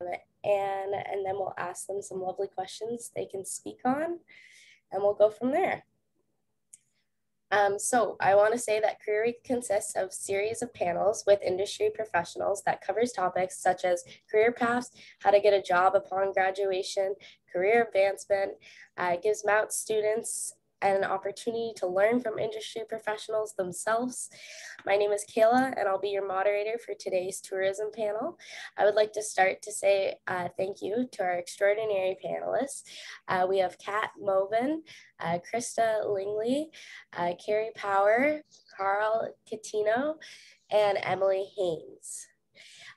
and, and then we'll ask them some lovely questions they can speak on, and we'll go from there. Um, so I want to say that Career Week consists of series of panels with industry professionals that covers topics such as career paths, how to get a job upon graduation, career advancement, uh, gives Mount students and an opportunity to learn from industry professionals themselves. My name is Kayla, and I'll be your moderator for today's tourism panel. I would like to start to say uh, thank you to our extraordinary panelists. Uh, we have Kat Moaven, uh, Krista Lingley, uh, Carey Power, Karl Coutinho, and Emily Hayes.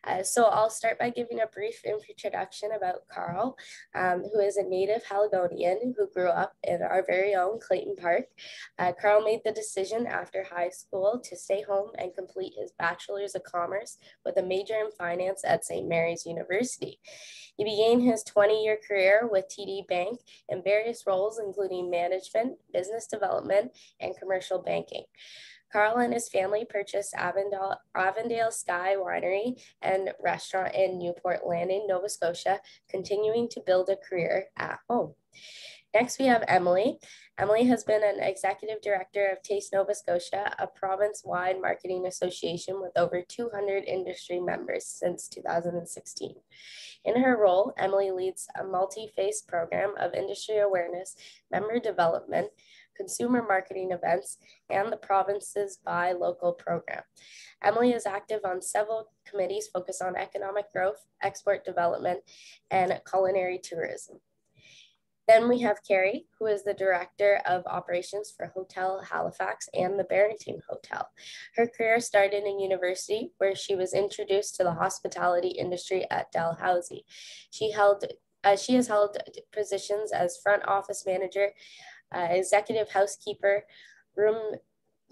Uh, so I'll start by giving a brief introduction about Karl, um, who is a native Haligonian who grew up in our very own Clayton Park. Uh, Karl made the decision after high school to stay home and complete his Bachelor's of Commerce with a major in finance at St. Mary's University. He began his 20-year career with TD Bank in various roles, including management, business development, and commercial banking. Karl and his family purchased Avondale, Avondale Sky Winery and restaurant in Newport Landing, Nova Scotia, continuing to build a career at home. Next, we have Emily. Emily has been an executive director of Taste Nova Scotia, a province wide marketing association with over 200 industry members since 2016. In her role, Emily leads a multi phase program of industry awareness, member development, consumer marketing events, and the province's Buy Local program. Emily is active on several committees focused on economic growth, export development, and culinary tourism. Then we have Carey, who is the Director of Operations for Hotel Halifax and the Barrington Hotel. Her career started in university, where she was introduced to the hospitality industry at Dalhousie. She held uh, she has held positions as front office manager, uh, executive housekeeper, room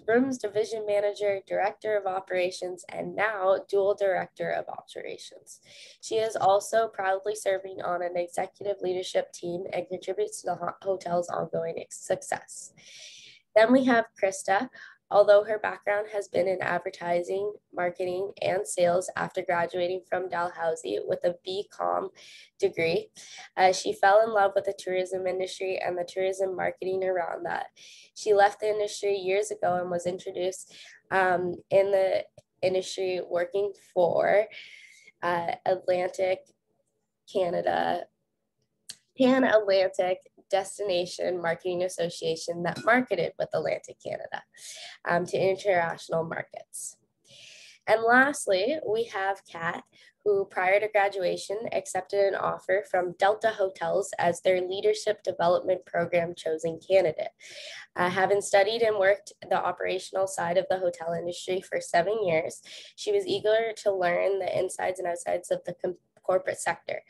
rooms division manager, director of operations, and now dual director of operations. She is also proudly serving on an executive leadership team and contributes to the hotel's ongoing success. Then we have Krista, Although her background has been in advertising, marketing, and sales after graduating from Dalhousie with a BCom degree, uh, she fell in love with the tourism industry and the tourism marketing around that. She left the industry years ago and was introduced um, in the industry working for uh, Atlantic Canada, Pan Atlantic destination marketing association that marketed with Atlantic Canada um, to international markets. And lastly, we have Kat, who prior to graduation accepted an offer from Delta Hotels as their leadership development program chosen candidate. Uh, having studied and worked the operational side of the hotel industry for seven years, she was eager to learn the insides and outsides of the corporate sector.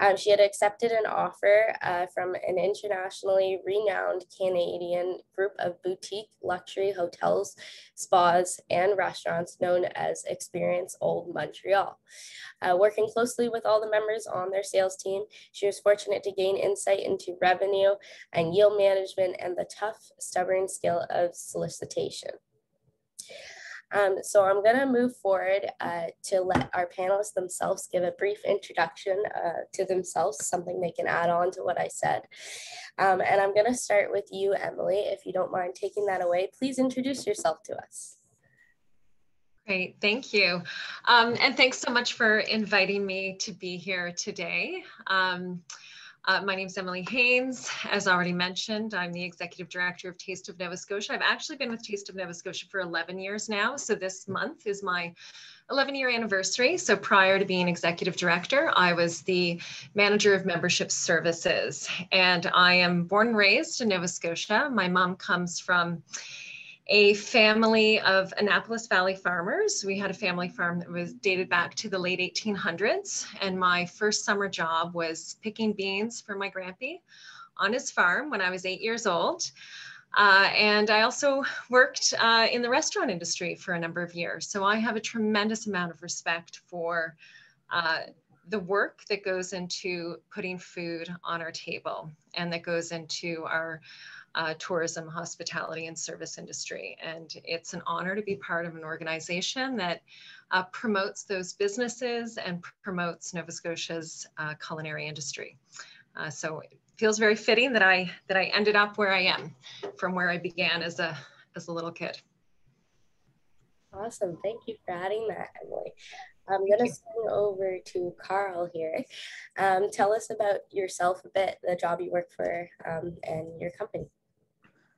Um, she had accepted an offer uh, from an internationally renowned Canadian group of boutique luxury hotels, spas, and restaurants known as Experience Old Montreal. Uh, working closely with all the members on their sales team, she was fortunate to gain insight into revenue and yield management and the tough, stubborn skill of solicitation. Um, so I'm going to move forward uh, to let our panelists themselves give a brief introduction uh, to themselves, something they can add on to what I said. Um, and I'm going to start with you, Emily. If you don't mind taking that away, please introduce yourself to us. Great, thank you. Um, and thanks so much for inviting me to be here today. Uh, my name is Emily Hayes. As already mentioned, I'm the Executive Director of Taste of Nova Scotia. I've actually been with Taste of Nova Scotia for 11 years now. So this month is my 11 year anniversary. So prior to being Executive Director, I was the Manager of Membership Services. And I am born and raised in Nova Scotia. My mom comes from a family of Annapolis Valley farmers. We had a family farm that was dated back to the late 1800s. And my first summer job was picking beans for my grandpa on his farm when I was eight years old. Uh, and I also worked uh, in the restaurant industry for a number of years. So I have a tremendous amount of respect for uh, the work that goes into putting food on our table and that goes into our uh, tourism, hospitality, and service industry. And it's an honor to be part of an organization that uh, promotes those businesses and promotes Nova Scotia's uh, culinary industry. Uh, so it feels very fitting that I that I ended up where I am from where I began as a as a little kid. Awesome. Thank you for adding that, Emily. I'm going to swing over to Karl here. Um, tell us about yourself a bit, the job you work for, um, and your company.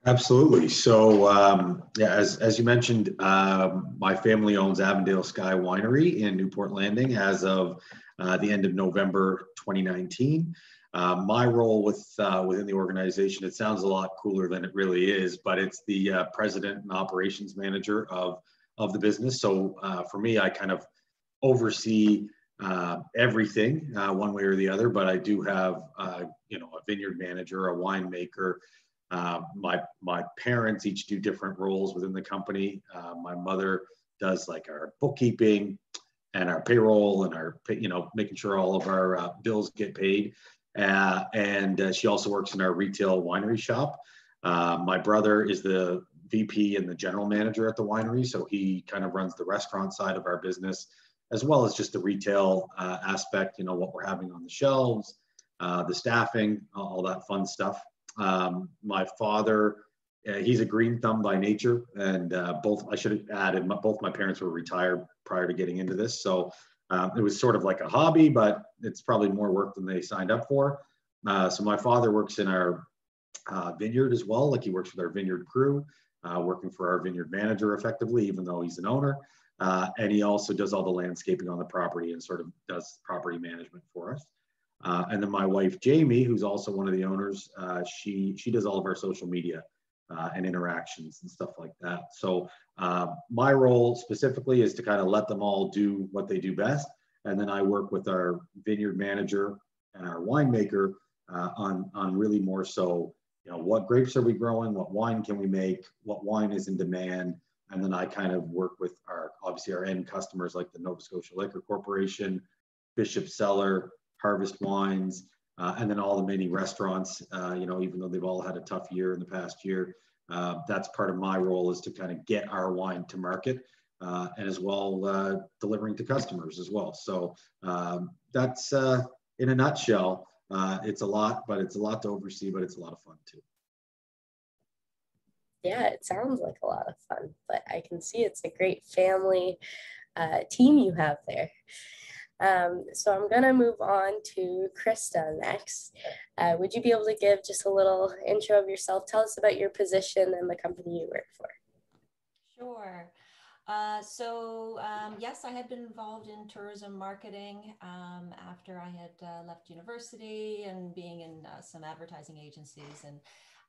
Absolutely. So, um, yeah, as, as you mentioned, um, my family owns Avondale Sky Winery in Newport Landing as of uh, the end of November 2019. Uh, my role with uh, within the organization, it sounds a lot cooler than it really is, but it's the uh, president and operations manager of, of the business. So uh, for me, I kind of oversee uh, everything one way or the other, but I do have, you know, a vineyard manager, a winemaker, uh, my my parents each do different roles within the company. Uh, my mother does like our bookkeeping and our payroll and our you know making sure all of our uh, bills get paid. Uh, and uh, she also works in our retail winery shop. Uh, my brother is the VP and the general manager at the winery, so he kind of runs the restaurant side of our business as well as just the retail aspect. You know what we're having on the shelves, the staffing, all that fun stuff. Um, my father, uh, he's a green thumb by nature, and uh, both I should have added, my, both my parents were retired prior to getting into this, so um, it was sort of like a hobby, but it's probably more work than they signed up for. Uh, so my father works in our uh, vineyard as well, like he works with our vineyard crew, uh, working for our vineyard manager effectively, even though he's an owner. Uh, and he also does all the landscaping on the property and sort of does property management for us. Uh, and then my wife Jamie, who's also one of the owners, uh, she she does all of our social media uh, and interactions and stuff like that. So uh, my role specifically is to kind of let them all do what they do best, and then I work with our vineyard manager and our winemaker uh, on on really more so, you know, what grapes are we growing, what wine can we make, what wine is in demand, and then I kind of work with our obviously our end customers like the Nova Scotia Liquor Corporation, Bishop Cellar. Harvest Wines, uh, and then all the many restaurants. Uh, you know, even though they've all had a tough year in the past year, uh, that's part of my role is to kind of get our wine to market. Uh, and as well uh, delivering to customers as well. So um, that's uh, in a nutshell. it's a lot, but it's a lot to oversee, but it's a lot of fun too. Yeah, it sounds like a lot of fun, but I can see it's a great family team you have there. Um, so I'm going to move on to Krista next. Uh, would you be able to give just a little intro of yourself? Tell us about your position and the company you work for. Sure. Uh, so um, yes, I had been involved in tourism marketing um, after I had uh, left university and being in uh, some advertising agencies and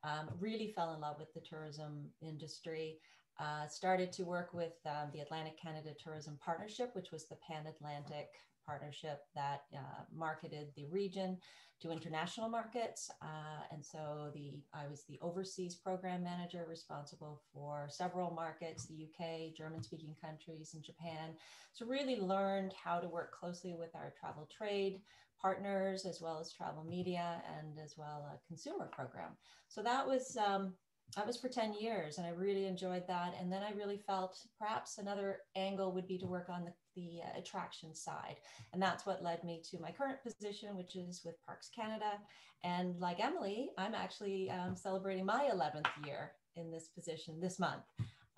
um, really fell in love with the tourism industry. Uh, started to work with um, the Atlantic Canada Tourism Partnership, which was the Pan Atlantic partnership that uh, marketed the region to international markets. Uh, and so the I was the overseas program manager responsible for several markets, the UK, German speaking countries, and Japan. So really learned how to work closely with our travel trade partners as well as travel media and as well a consumer program. So that was um, that was for 10 years and I really enjoyed that. And then I really felt perhaps another angle would be to work on the, the uh, attraction side. And that's what led me to my current position, which is with Parks Canada. And like Emily, I'm actually um, celebrating my 11th year in this position this month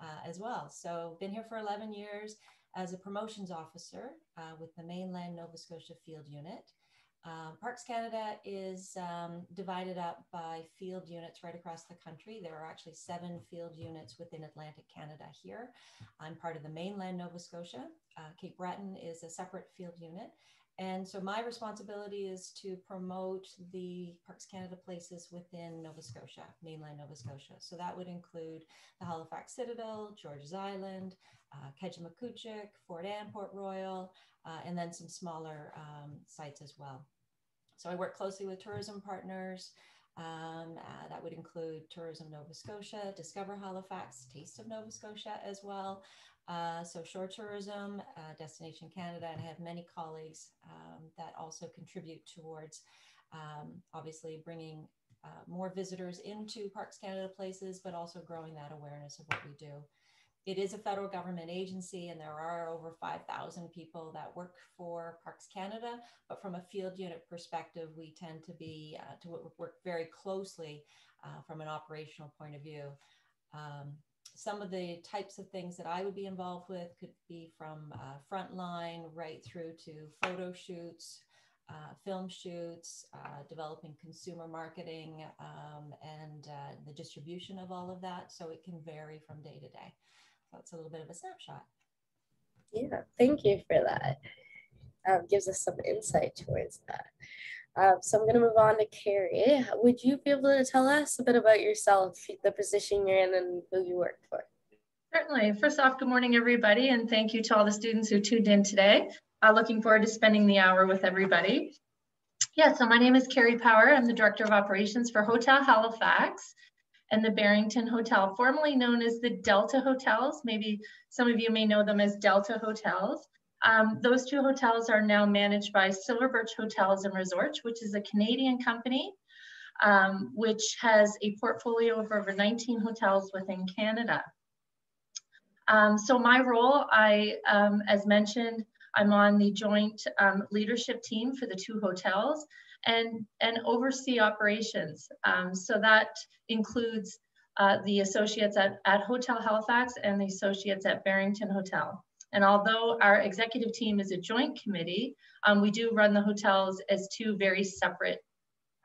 uh, as well. So been here for 11 years as a promotions officer uh, with the mainland Nova Scotia field unit. Um, Parks Canada is um, divided up by field units right across the country. There are actually seven field units within Atlantic Canada here. I'm part of the mainland Nova Scotia. Uh, Cape Breton is a separate field unit. And so my responsibility is to promote the Parks Canada places within Nova Scotia, mainland Nova Scotia. So that would include the Halifax Citadel, Georges Island, uh, Fort Anne, Port Royal, uh, and then some smaller um, sites as well. So I work closely with tourism partners. Um, uh, that would include Tourism Nova Scotia, Discover Halifax, Taste of Nova Scotia as well. Uh, so Shore Tourism, uh, Destination Canada, and I have many colleagues um, that also contribute towards um, obviously bringing uh, more visitors into Parks Canada places, but also growing that awareness of what we do. It is a federal government agency and there are over 5,000 people that work for Parks Canada. But from a field unit perspective, we tend to be uh, to work very closely uh, from an operational point of view. Um, some of the types of things that I would be involved with could be from uh, frontline right through to photo shoots, uh, film shoots, uh, developing consumer marketing, um, and uh, the distribution of all of that. So it can vary from day to day. So it's a little bit of a snapshot. Yeah, thank you for that. Um, gives us some insight towards that. Um, so I'm going to move on to Carey. Would you be able to tell us a bit about yourself, the position you're in, and who you work for? Certainly. First off, good morning, everybody, and thank you to all the students who tuned in today. Uh, looking forward to spending the hour with everybody. Yeah, so my name is Carey Power. I'm the Director of Operations for Hotel Halifax and the Barrington Hotel, formerly known as the Delta Hotels. Maybe some of you may know them as Delta Hotels. Um, those two hotels are now managed by Silver Birch Hotels and Resorts, which is a Canadian company, um, which has a portfolio of over 19 hotels within Canada. Um, so my role, I, um, as mentioned, I'm on the joint um, leadership team for the two hotels and, and oversee operations. Um, so that includes uh, the associates at, at Hotel Halifax and the associates at Barrington Hotel. And although our executive team is a joint committee, um, we do run the hotels as two very separate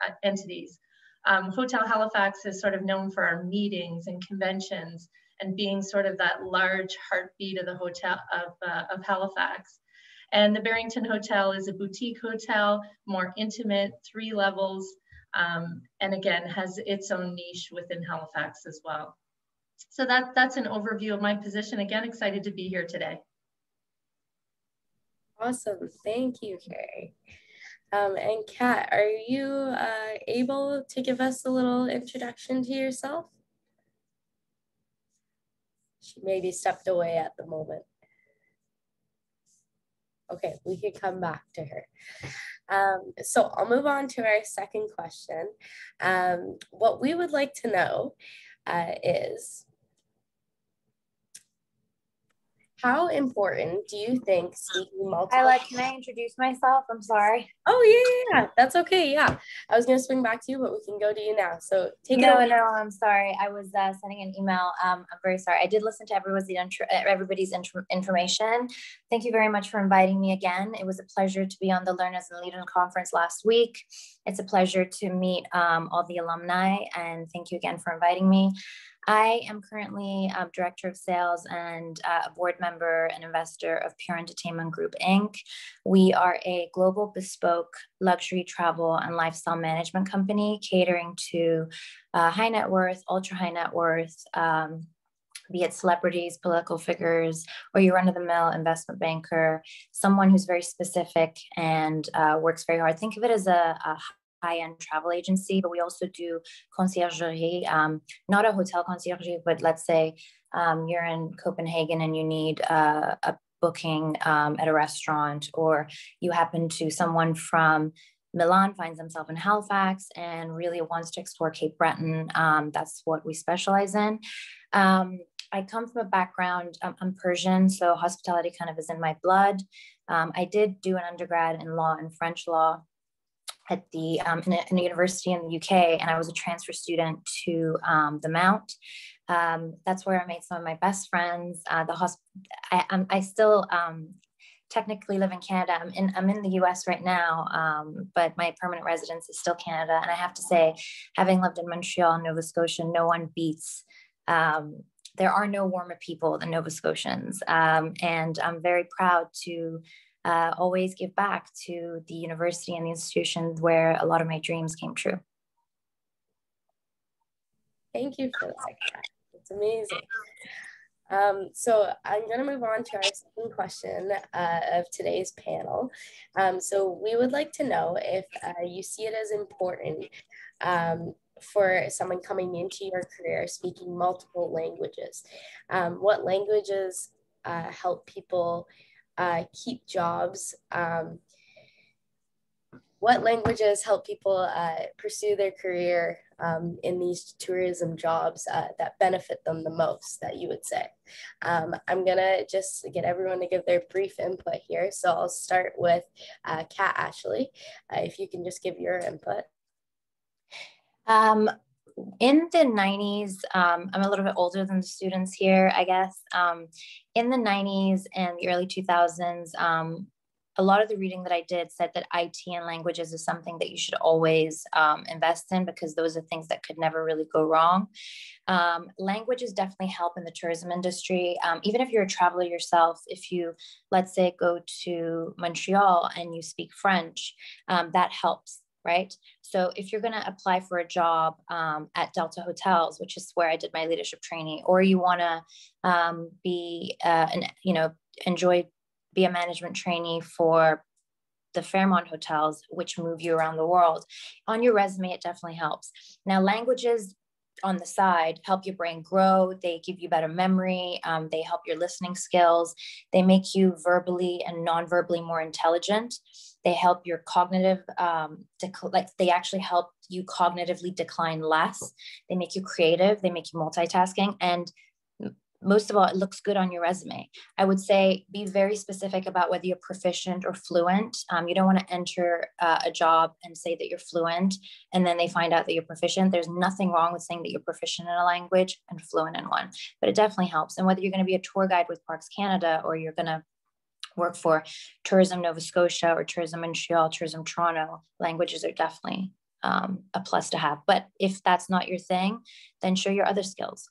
uh, entities. Um, Hotel Halifax is sort of known for our meetings and conventions and being sort of that large heartbeat of the hotel of, uh, of Halifax. And the Barrington Hotel is a boutique hotel, more intimate, three levels, um, and again, has its own niche within Halifax as well. So that, that's an overview of my position. Again, excited to be here today. Awesome. Thank you, Carey. Um, and Kat, are you uh, able to give us a little introduction to yourself? She maybe stepped away at the moment. Okay, we can come back to her. Um, so I'll move on to our second question. Um, what we would like to know uh, is How important do you think speaking multiple? I like. Can I introduce myself? I'm sorry. Oh yeah, yeah. That's okay. Yeah, I was gonna swing back to you, but we can go to you now. So take no, it. No, no, I'm sorry. I was uh, sending an email. Um, I'm very sorry. I did listen to everybody's everybody's information. Thank you very much for inviting me again. It was a pleasure to be on the Learners and Leaders conference last week. It's a pleasure to meet um, all the alumni, and thank you again for inviting me. I am currently um, director of sales and uh, a board member and investor of Pure Entertainment Group Inc. We are a global bespoke luxury travel and lifestyle management company catering to uh, high net worth, ultra high net worth. Um, be it celebrities, political figures, or your run of the mill investment banker, someone who's very specific and uh, works very hard. Think of it as a, a high-end travel agency, but we also do conciergerie, um, not a hotel conciergerie, but let's say um, you're in Copenhagen and you need uh, a booking um, at a restaurant, or you happen to someone from Milan finds himself in Halifax and really wants to explore Cape Breton. Um, that's what we specialize in. Um, I come from a background, um, I'm Persian, so hospitality kind of is in my blood. Um, I did do an undergrad in law and French law at the um, in, a, in, a, university in the UK, and I was a transfer student to um, the Mount. Um, that's where I made some of my best friends. Uh, the hosp- I, I still um, technically live in Canada. I'm in I'm in the US right now, um, but my permanent residence is still Canada. And I have to say, having lived in Montreal and Nova Scotia, no one beats. Um, there are no warmer people than Nova Scotians, and I'm very proud to uh, always give back to the university and the institutions where a lot of my dreams came true. Thank you for that. It's amazing. Um, so I'm going to move on to our second question uh, of today's panel. Um, so we would like to know if uh, you see it as important um, for someone coming into your career speaking multiple languages. Um, what languages uh, help people uh, keep jobs. Um, what languages help people uh, pursue their career um, in these tourism jobs uh, that benefit them the most, that you would say? Um, I'm gonna just get everyone to give their brief input here. So I'll start with uh, Kat Ashley, uh, if you can just give your input. Um, in the 90s, um, I'm a little bit older than the students here, I guess. Um, in the 90s and the early 2000s, um, a lot of the reading that I did said that IT and languages is something that you should always um, invest in because those are things that could never really go wrong. Um, languages definitely help in the tourism industry. Um, even if you're a traveler yourself, if you, let's say, go to Montreal and you speak French, that helps right? So if you're going to apply for a job um, at Delta Hotels, which is where I did my leadership training, or you want to um, be, uh, an, you know, enjoy be a management trainee for the Fairmont hotels, which move you around the world. On your resume, it definitely helps. Now, languages on the side help your brain grow. They give you better memory. Um, they help your listening skills. They make you verbally and non-verbally more intelligent. They help your cognitive, um, dec- like they actually help you cognitively decline less. They make you creative. They make you multitasking. And most of all, it looks good on your resume. I would say be very specific about whether you're proficient or fluent. Um, you don't want to enter uh, a job and say that you're fluent and then they find out that you're proficient. There's nothing wrong with saying that you're proficient in a language and fluent in one, but it definitely helps. And whether you're going to be a tour guide with Parks Canada or you're going to work for Tourism Nova Scotia or Tourism Montreal, Tourism Toronto, languages are definitely um, a plus to have. But if that's not your thing, then show your other skills.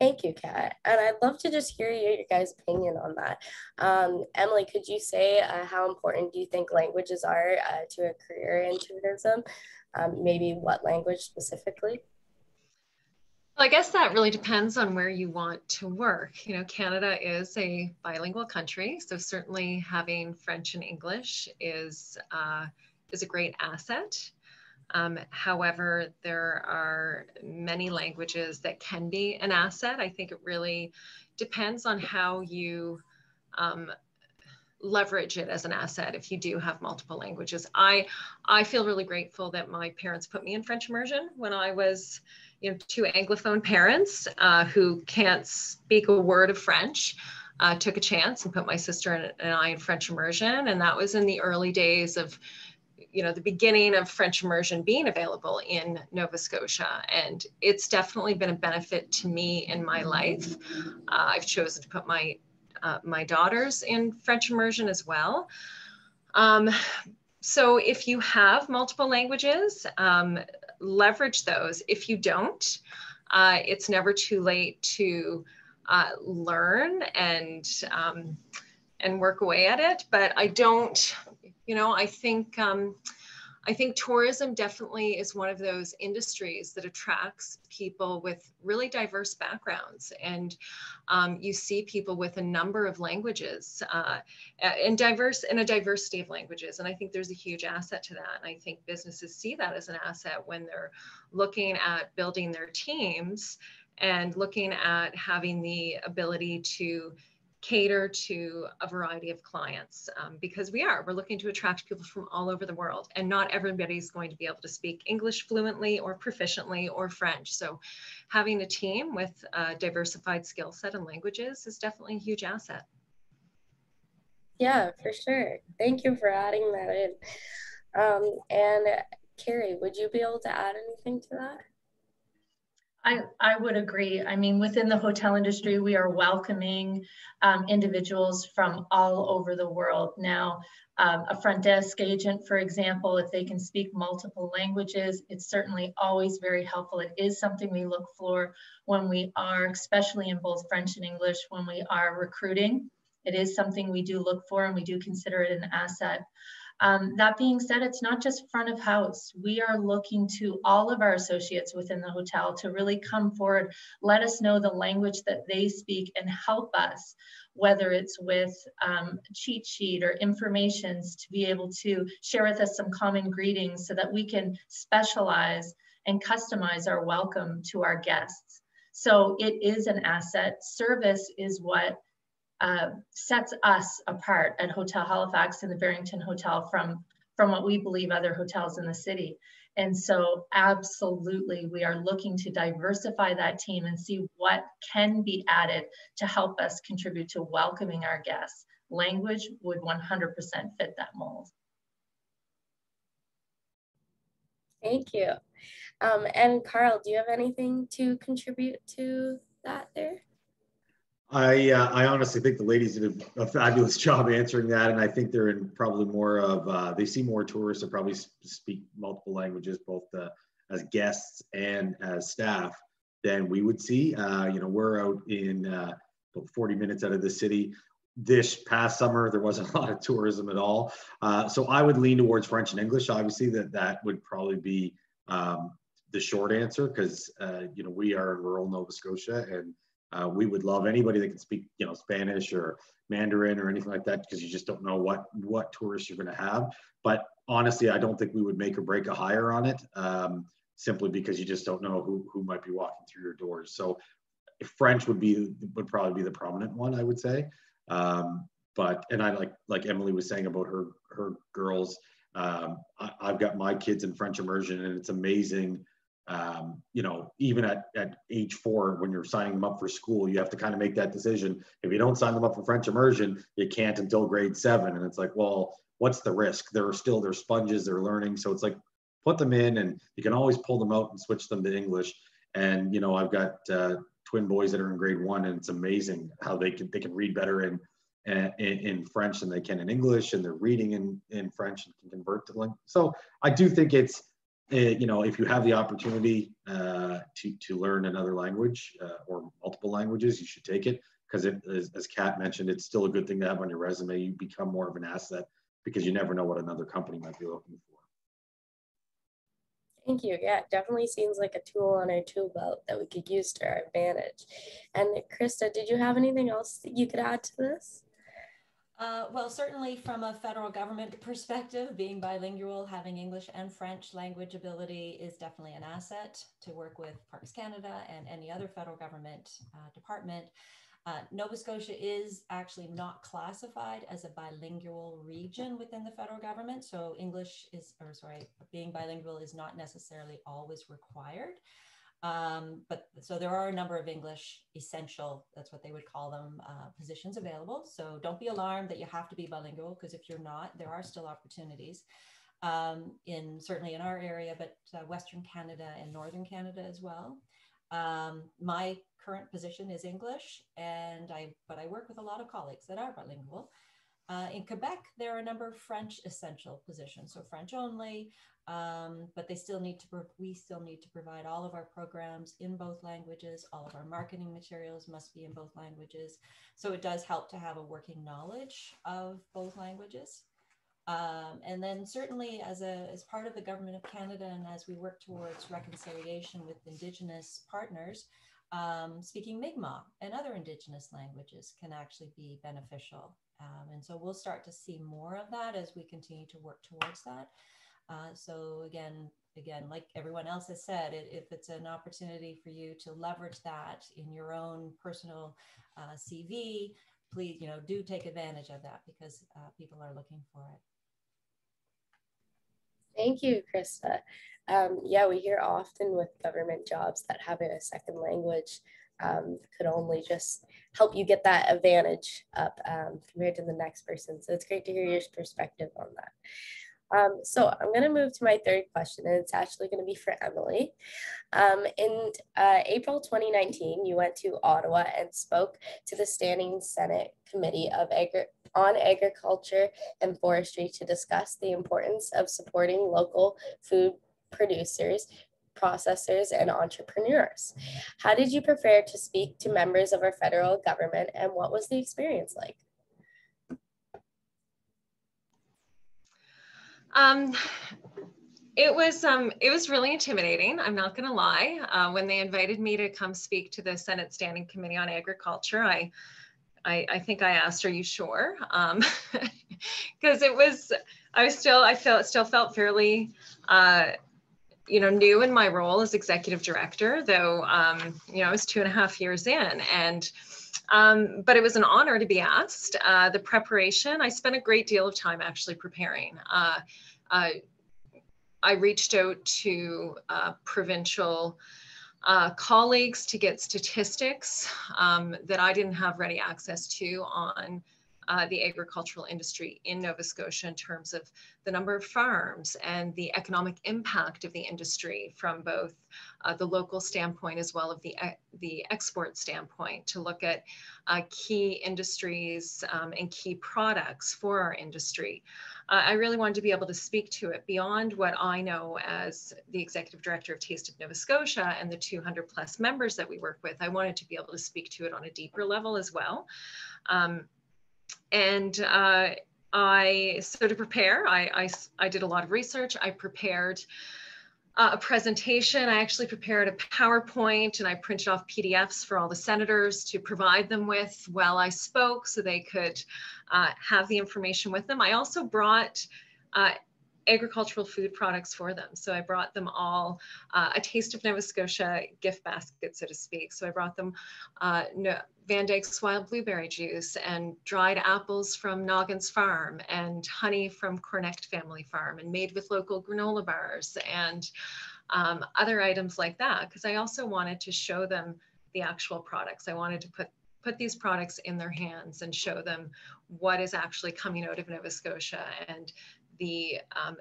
Thank you, Kat. And I'd love to just hear your, guys' opinion on that. Um, Emily, could you say uh, how important do you think languages are uh, to a career in tourism? Um, maybe what language specifically? Well, I guess that really depends on where you want to work. You know, Canada is a bilingual country, so certainly having French and English is uh, is a great asset. Um, however, there are many languages that can be an asset. I think it really depends on how you um, leverage it as an asset if you do have multiple languages. I, I feel really grateful that my parents put me in French immersion when I was, you know, two Anglophone parents uh, who can't speak a word of French. Uh, took a chance and put my sister and I in French immersion. And that was in the early days of you know the beginning of French immersion being available in Nova Scotia, and it's definitely been a benefit to me in my life. Uh, I've chosen to put my uh, my daughters in French immersion as well. Um, so if you have multiple languages, um, leverage those. If you don't, uh, it's never too late to uh, learn and um, and work away at it. But I don't you know, I think um, I think tourism definitely is one of those industries that attracts people with really diverse backgrounds. And um, you see people with a number of languages uh, and diverse in a diversity of languages. And I think there's a huge asset to that. And I think businesses see that as an asset when they're looking at building their teams and looking at having the ability to cater to a variety of clients um, because we are. We're looking to attract people from all over the world and not everybody's going to be able to speak english fluently or proficiently or french. So having a team with a diversified skill set and languages is definitely a huge asset. Yeah for sure. Thank you for adding that in. Um, and carey would you be able to add anything to that I, I would agree. I mean, within the hotel industry, we are welcoming um, individuals from all over the world. Now, um, a front desk agent, for example, if they can speak multiple languages, it's certainly always very helpful. It is something we look for when we are, especially in both French and English, when we are recruiting. It is something we do look for and we do consider it an asset. Um, that being said, it's not just front of house. We are looking to all of our associates within the hotel to really come forward, let us know the language that they speak and help us, whether it's with um, cheat sheet or informations to be able to share with us some common greetings so that we can specialize and customize our welcome to our guests. So it is an asset. Service is what uh, sets us apart at Hotel Halifax and the Barrington Hotel from, from what we believe other hotels in the city. And so absolutely, we are looking to diversify that team and see what can be added to help us contribute to welcoming our guests. Language would 100% fit that mold. Thank you. Um, and Karl, do you have anything to contribute to that there? I uh, I honestly think the ladies did a, a, fabulous job answering that, and I think they're in probably more of uh, they see more tourists that probably speak multiple languages, both uh, as guests and as staff, than we would see. Uh, you know, we're out in uh, about 40 minutes out of the city. This past summer, there wasn't a lot of tourism at all, uh, so I would lean towards French and English. Obviously, that that would probably be um, the short answer because you know we are in rural Nova Scotia and uh, we would love anybody that can speak, you know, Spanish or Mandarin or anything like that, because you just don't know what what tourists you're going to have. But honestly, I don't think we would make or break a hire on it, um, simply because you just don't know who who might be walking through your doors. So French would be would probably be the prominent one, I would say. Um, but and I like like Emily was saying about her her girls. Um, I, I've got my kids in French immersion, and it's amazing um, you know, even at, at age four, when you're signing them up for school, you have to kind of make that decision. If you don't sign them up for French immersion, you can't until grade seven. And it's like, well, what's the risk? They're still, they're sponges, they're learning. So it's like, put them in and you can always pull them out and switch them to English. And, you know, I've got uh, twin boys that are in grade one and it's amazing how they can, they can read better in, in, in French than they can in English and they're reading in, in French and can convert to language. So I do think it's, you know, if you have the opportunity uh, to, to learn another language uh, or multiple languages, you should take it because as, as Kat mentioned, it's still a good thing to have on your resume. You become more of an asset because you never know what another company might be looking for. Thank you. Yeah, definitely seems like a tool on our tool belt that we could use to our advantage. And Krista, did you have anything else that you could add to this? Uh, well, certainly from a federal government perspective, being bilingual, having English and French language ability is definitely an asset to work with Parks Canada and any other federal government uh, department. Uh, Nova Scotia is actually not classified as a bilingual region within the federal government. So English is, or sorry, being bilingual is not necessarily always required. Um, but so there are a number of English essential, that's what they would call them, uh, positions available. So don't be alarmed that you have to be bilingual because if you're not, there are still opportunities um, in certainly in our area, but uh, Western Canada and Northern Canada as well. Um, my current position is English, and I but I work with a lot of colleagues that are bilingual. Uh, in Quebec, there are a number of French essential positions, so French only, um, but they still need to, we still need to provide all of our programs in both languages. All of our marketing materials must be in both languages. So it does help to have a working knowledge of both languages. Um, and then certainly as a as part of the government of Canada and as we work towards reconciliation with Indigenous partners, um, speaking Mi'kmaq and other Indigenous languages can actually be beneficial. Um, and so we'll start to see more of that as we continue to work towards that. Uh, so again, again, like everyone else has said, it, if it's an opportunity for you to leverage that in your own personal uh, CV, please, you know, do take advantage of that because uh, people are looking for it. Thank you, Krista. Um, yeah, we hear often with government jobs that having a second language um, could only just help you get that advantage up um, compared to the next person. So it's great to hear your perspective on that. Um, so I'm going to move to my third question, and it's actually going to be for Emily. Um, in uh, April 2019, you went to Ottawa and spoke to the Standing Senate Committee of Agri on Agriculture and Forestry to discuss the importance of supporting local food producers, processors, and entrepreneurs. How did you prepare to speak to members of our federal government, and what was the experience like? Um, it was um, it was really intimidating. I'm not going to lie. Uh, when they invited me to come speak to the Senate Standing Committee on Agriculture, I I, I think I asked, "Are you sure?" Because um, it was I was still I felt still felt fairly. Uh, you know, new in my role as executive director, though, um, you know, I was two and a half years in. And Um, but it was an honor to be asked. Uh, the preparation, I spent a great deal of time actually preparing. Uh, uh I reached out to uh, provincial uh, colleagues to get statistics um, that I didn't have ready access to on uh, the agricultural industry in Nova Scotia in terms of the number of farms and the economic impact of the industry from both uh, the local standpoint as well as the, the export standpoint to look at uh, key industries um, and key products for our industry. Uh, I really wanted to be able to speak to it beyond what I know as the executive director of Taste of Nova Scotia and the 200 plus members that we work with. I wanted to be able to speak to it on a deeper level as well. Um, and uh, I, so to prepare, I, I, I, did a lot of research. I prepared uh, a presentation. I actually prepared a PowerPoint and I printed off PDFs for all the senators to provide them with while I spoke so they could uh, have the information with them. I also brought uh, agricultural food products for them. So I brought them all uh, a taste of Nova Scotia gift basket, so to speak. So I brought them uh, no, Van Dyk's wild blueberry juice and dried apples from Noggins Farm and honey from Cornect Family Farm and made with local granola bars and um, other items like that. Because I also wanted to show them the actual products. I wanted to put put these products in their hands and show them what is actually coming out of Nova Scotia and the um,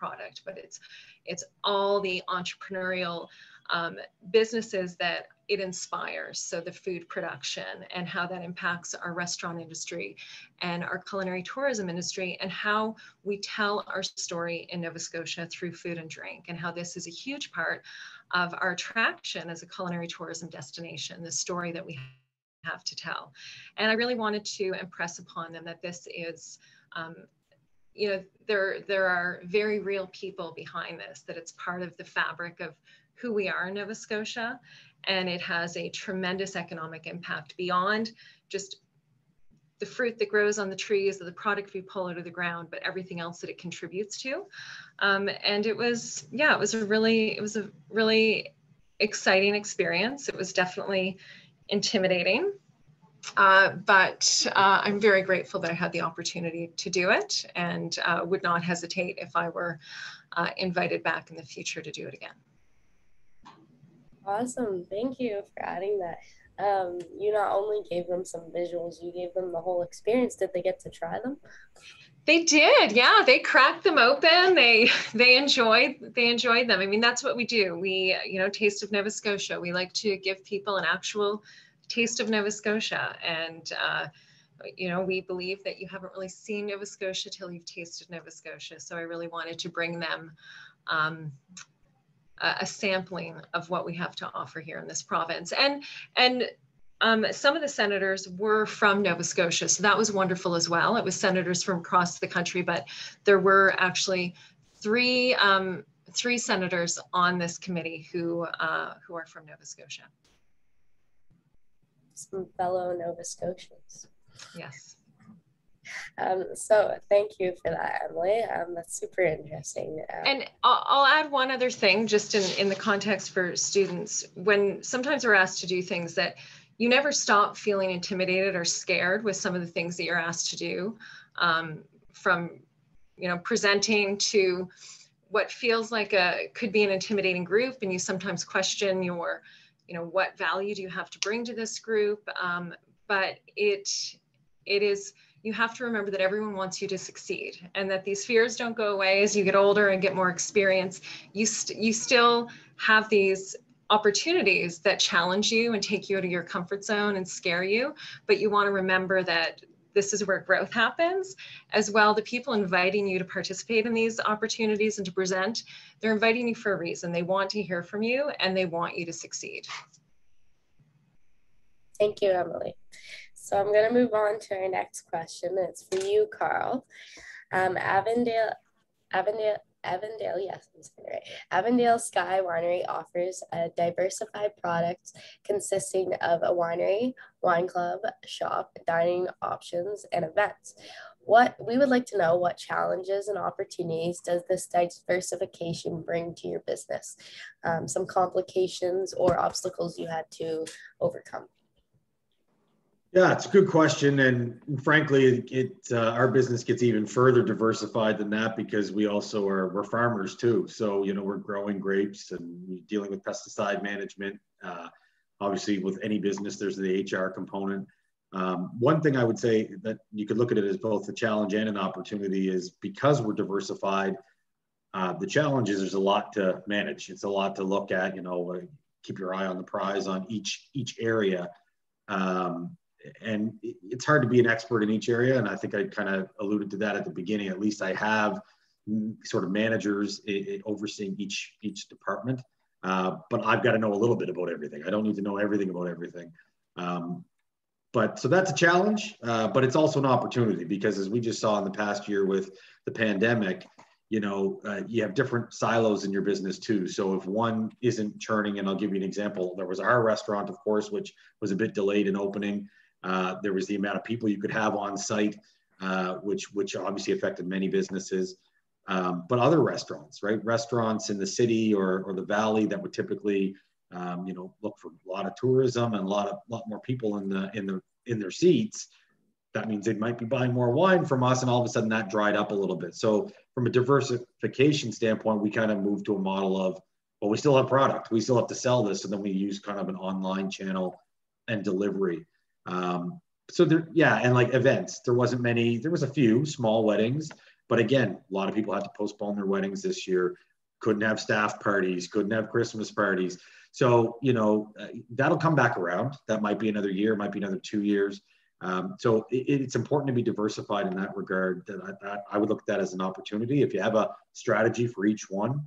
product, but it's it's all the entrepreneurial um, businesses that it inspires. So the food production and how that impacts our restaurant industry and our culinary tourism industry and how we tell our story in Nova Scotia through food and drink and how this is a huge part of our attraction as a culinary tourism destination, the story that we have to tell. And I really wanted to impress upon them that this is, um, you know, there, there are very real people behind this, that it's part of the fabric of who we are in Nova Scotia. And it has a tremendous economic impact beyond just the fruit that grows on the trees, or the product we pull out of the ground, but everything else that it contributes to. Um, and it was, yeah, it was a really, it was a really exciting experience. It was definitely intimidating. Uh, but uh, I'm very grateful that I had the opportunity to do it and uh, would not hesitate if I were uh, invited back in the future to do it again. Awesome. Thank you for adding that. Um, you not only gave them some visuals, you gave them the whole experience. Did they get to try them? They did, yeah. They cracked them open. They they enjoyed they enjoyed them. I mean, that's what we do. We, you know, Taste of Nova Scotia. We like to give people an actual taste of Nova Scotia, and uh, you know, we believe that you haven't really seen Nova Scotia till you've tasted Nova Scotia. So I really wanted to bring them um, a, a sampling of what we have to offer here in this province, and and um, some of the senators were from Nova Scotia, so that was wonderful as well. It was senators from across the country, but there were actually three um, three senators on this committee who uh, who are from Nova Scotia. Some fellow Nova Scotians. Yes. Um, so thank you for that, Emily. Um, that's super interesting. Um, and I'll, I'll, add one other thing, just in, in the context for students. When sometimes we're asked to do things that you never stop feeling intimidated or scared with some of the things that you're asked to do um, from you know presenting to what feels like a could be an intimidating group and you sometimes question your you know what value do you have to bring to this group? Um, but it it is you have to remember that everyone wants you to succeed and that these fears don't go away. As you get older and get more experience you st- you still have these opportunities that challenge you and take you out of your comfort zone and scare you. But you want to remember that this is where growth happens as well the people inviting you to participate in these opportunities and to present they're inviting you for a reason. They want to hear from you and they want you to succeed. Thank you emily. So i'm going to move on to our next question it's for you karl. Um, avondale avondale Avondale, yes, I'm saying it right. Avondale Sky Winery offers a diversified product consisting of a winery, wine club, shop, dining options, and events. What we would like to know what challenges and opportunities does this diversification bring to your business? Um, some complications or obstacles you had to overcome. Yeah, it's a good question, and frankly, it uh, our business gets even further diversified than that because we also are we're farmers too. So you know we're growing grapes and dealing with pesticide management. Uh, obviously, with any business, there's the HR component. Um, one thing I would say that you could look at it as both a challenge and an opportunity is because we're diversified. Uh, the challenge is there's a lot to manage. It's a lot to look at. You know, uh, keep your eye on the prize on each each area. Um, and it's hard to be an expert in each area. And I think I kind of alluded to that at the beginning. At least I have sort of managers overseeing each each department. Uh, but I've got to know a little bit about everything. I don't need to know everything about everything. Um, but so that's a challenge, uh, but it's also an opportunity because as we just saw in the past year with the pandemic, you know, uh, you have different silos in your business too. So if one isn't churning, and I'll give you an example, there was our restaurant, of course, which was a bit delayed in opening. Uh, there was the amount of people you could have on site, uh, which which obviously affected many businesses. Um, but other restaurants, right? Restaurants in the city or, or the valley that would typically, um, you know, look for a lot of tourism and a lot of lot more people in the in the in their seats. That means they might be buying more wine from us, and all of a sudden that dried up a little bit. So from a diversification standpoint, we kind of moved to a model of, well, we still have product, we still have to sell this, and then we use kind of an online channel and delivery. Um, so there, yeah, and like events, there wasn't many. There was a few small weddings, but again, a lot of people had to postpone their weddings this year. Couldn't have staff parties, couldn't have Christmas parties. So you know uh, that'll come back around. That might be another year, might be another two years. Um, so it, it's important to be diversified in that regard. That I, I would look at that as an opportunity. If you have a strategy for each one,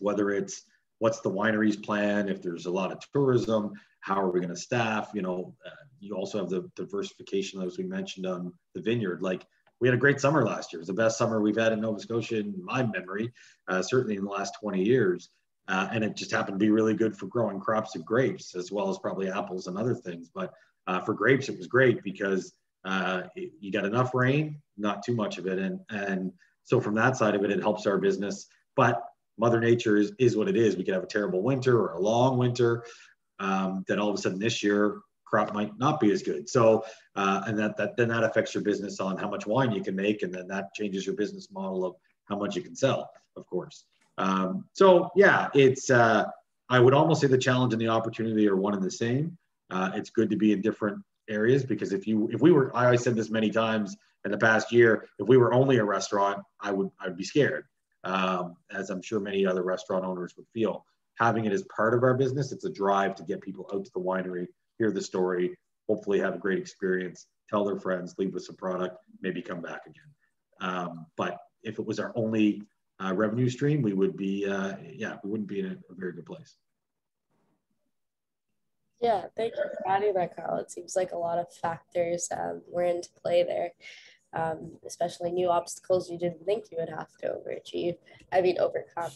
whether it's what's the winery's plan, if there's a lot of tourism, how are we going to staff? You know, uh, you also have the diversification, as we mentioned on the vineyard. Like we had a great summer last year. It was the best summer we've had in Nova Scotia in my memory, uh, certainly in the last 20 years. Uh, and it just happened to be really good for growing crops of grapes as well as probably apples and other things. But uh, for grapes, it was great because uh, you got enough rain, not too much of it, and and so from that side of it, it helps our business. But Mother Nature is, is what it is. We could have a terrible winter or a long winter, um, then all of a sudden this year crop might not be as good. So, uh, and that, that then that affects your business on how much wine you can make, and then that changes your business model of how much you can sell, of course. Um, so yeah, it's uh, I would almost say the challenge and the opportunity are one and the same. Uh, it's good to be in different areas because if you if we were I always said this many times in the past year, if we were only a restaurant, I would I'd be scared, um, as I'm sure many other restaurant owners would feel having it as part of our business, it's a drive to get people out to the winery, hear the story, hopefully have a great experience, tell their friends, leave with some product, maybe come back again. Um, but if it was our only uh, revenue stream, we would be, uh, yeah, we wouldn't be in a, a, very good place. Yeah, thank you for adding that, Karl. It seems like a lot of factors um, were into play there, um, especially new obstacles you didn't think you would have to overachieve, I mean, overcome.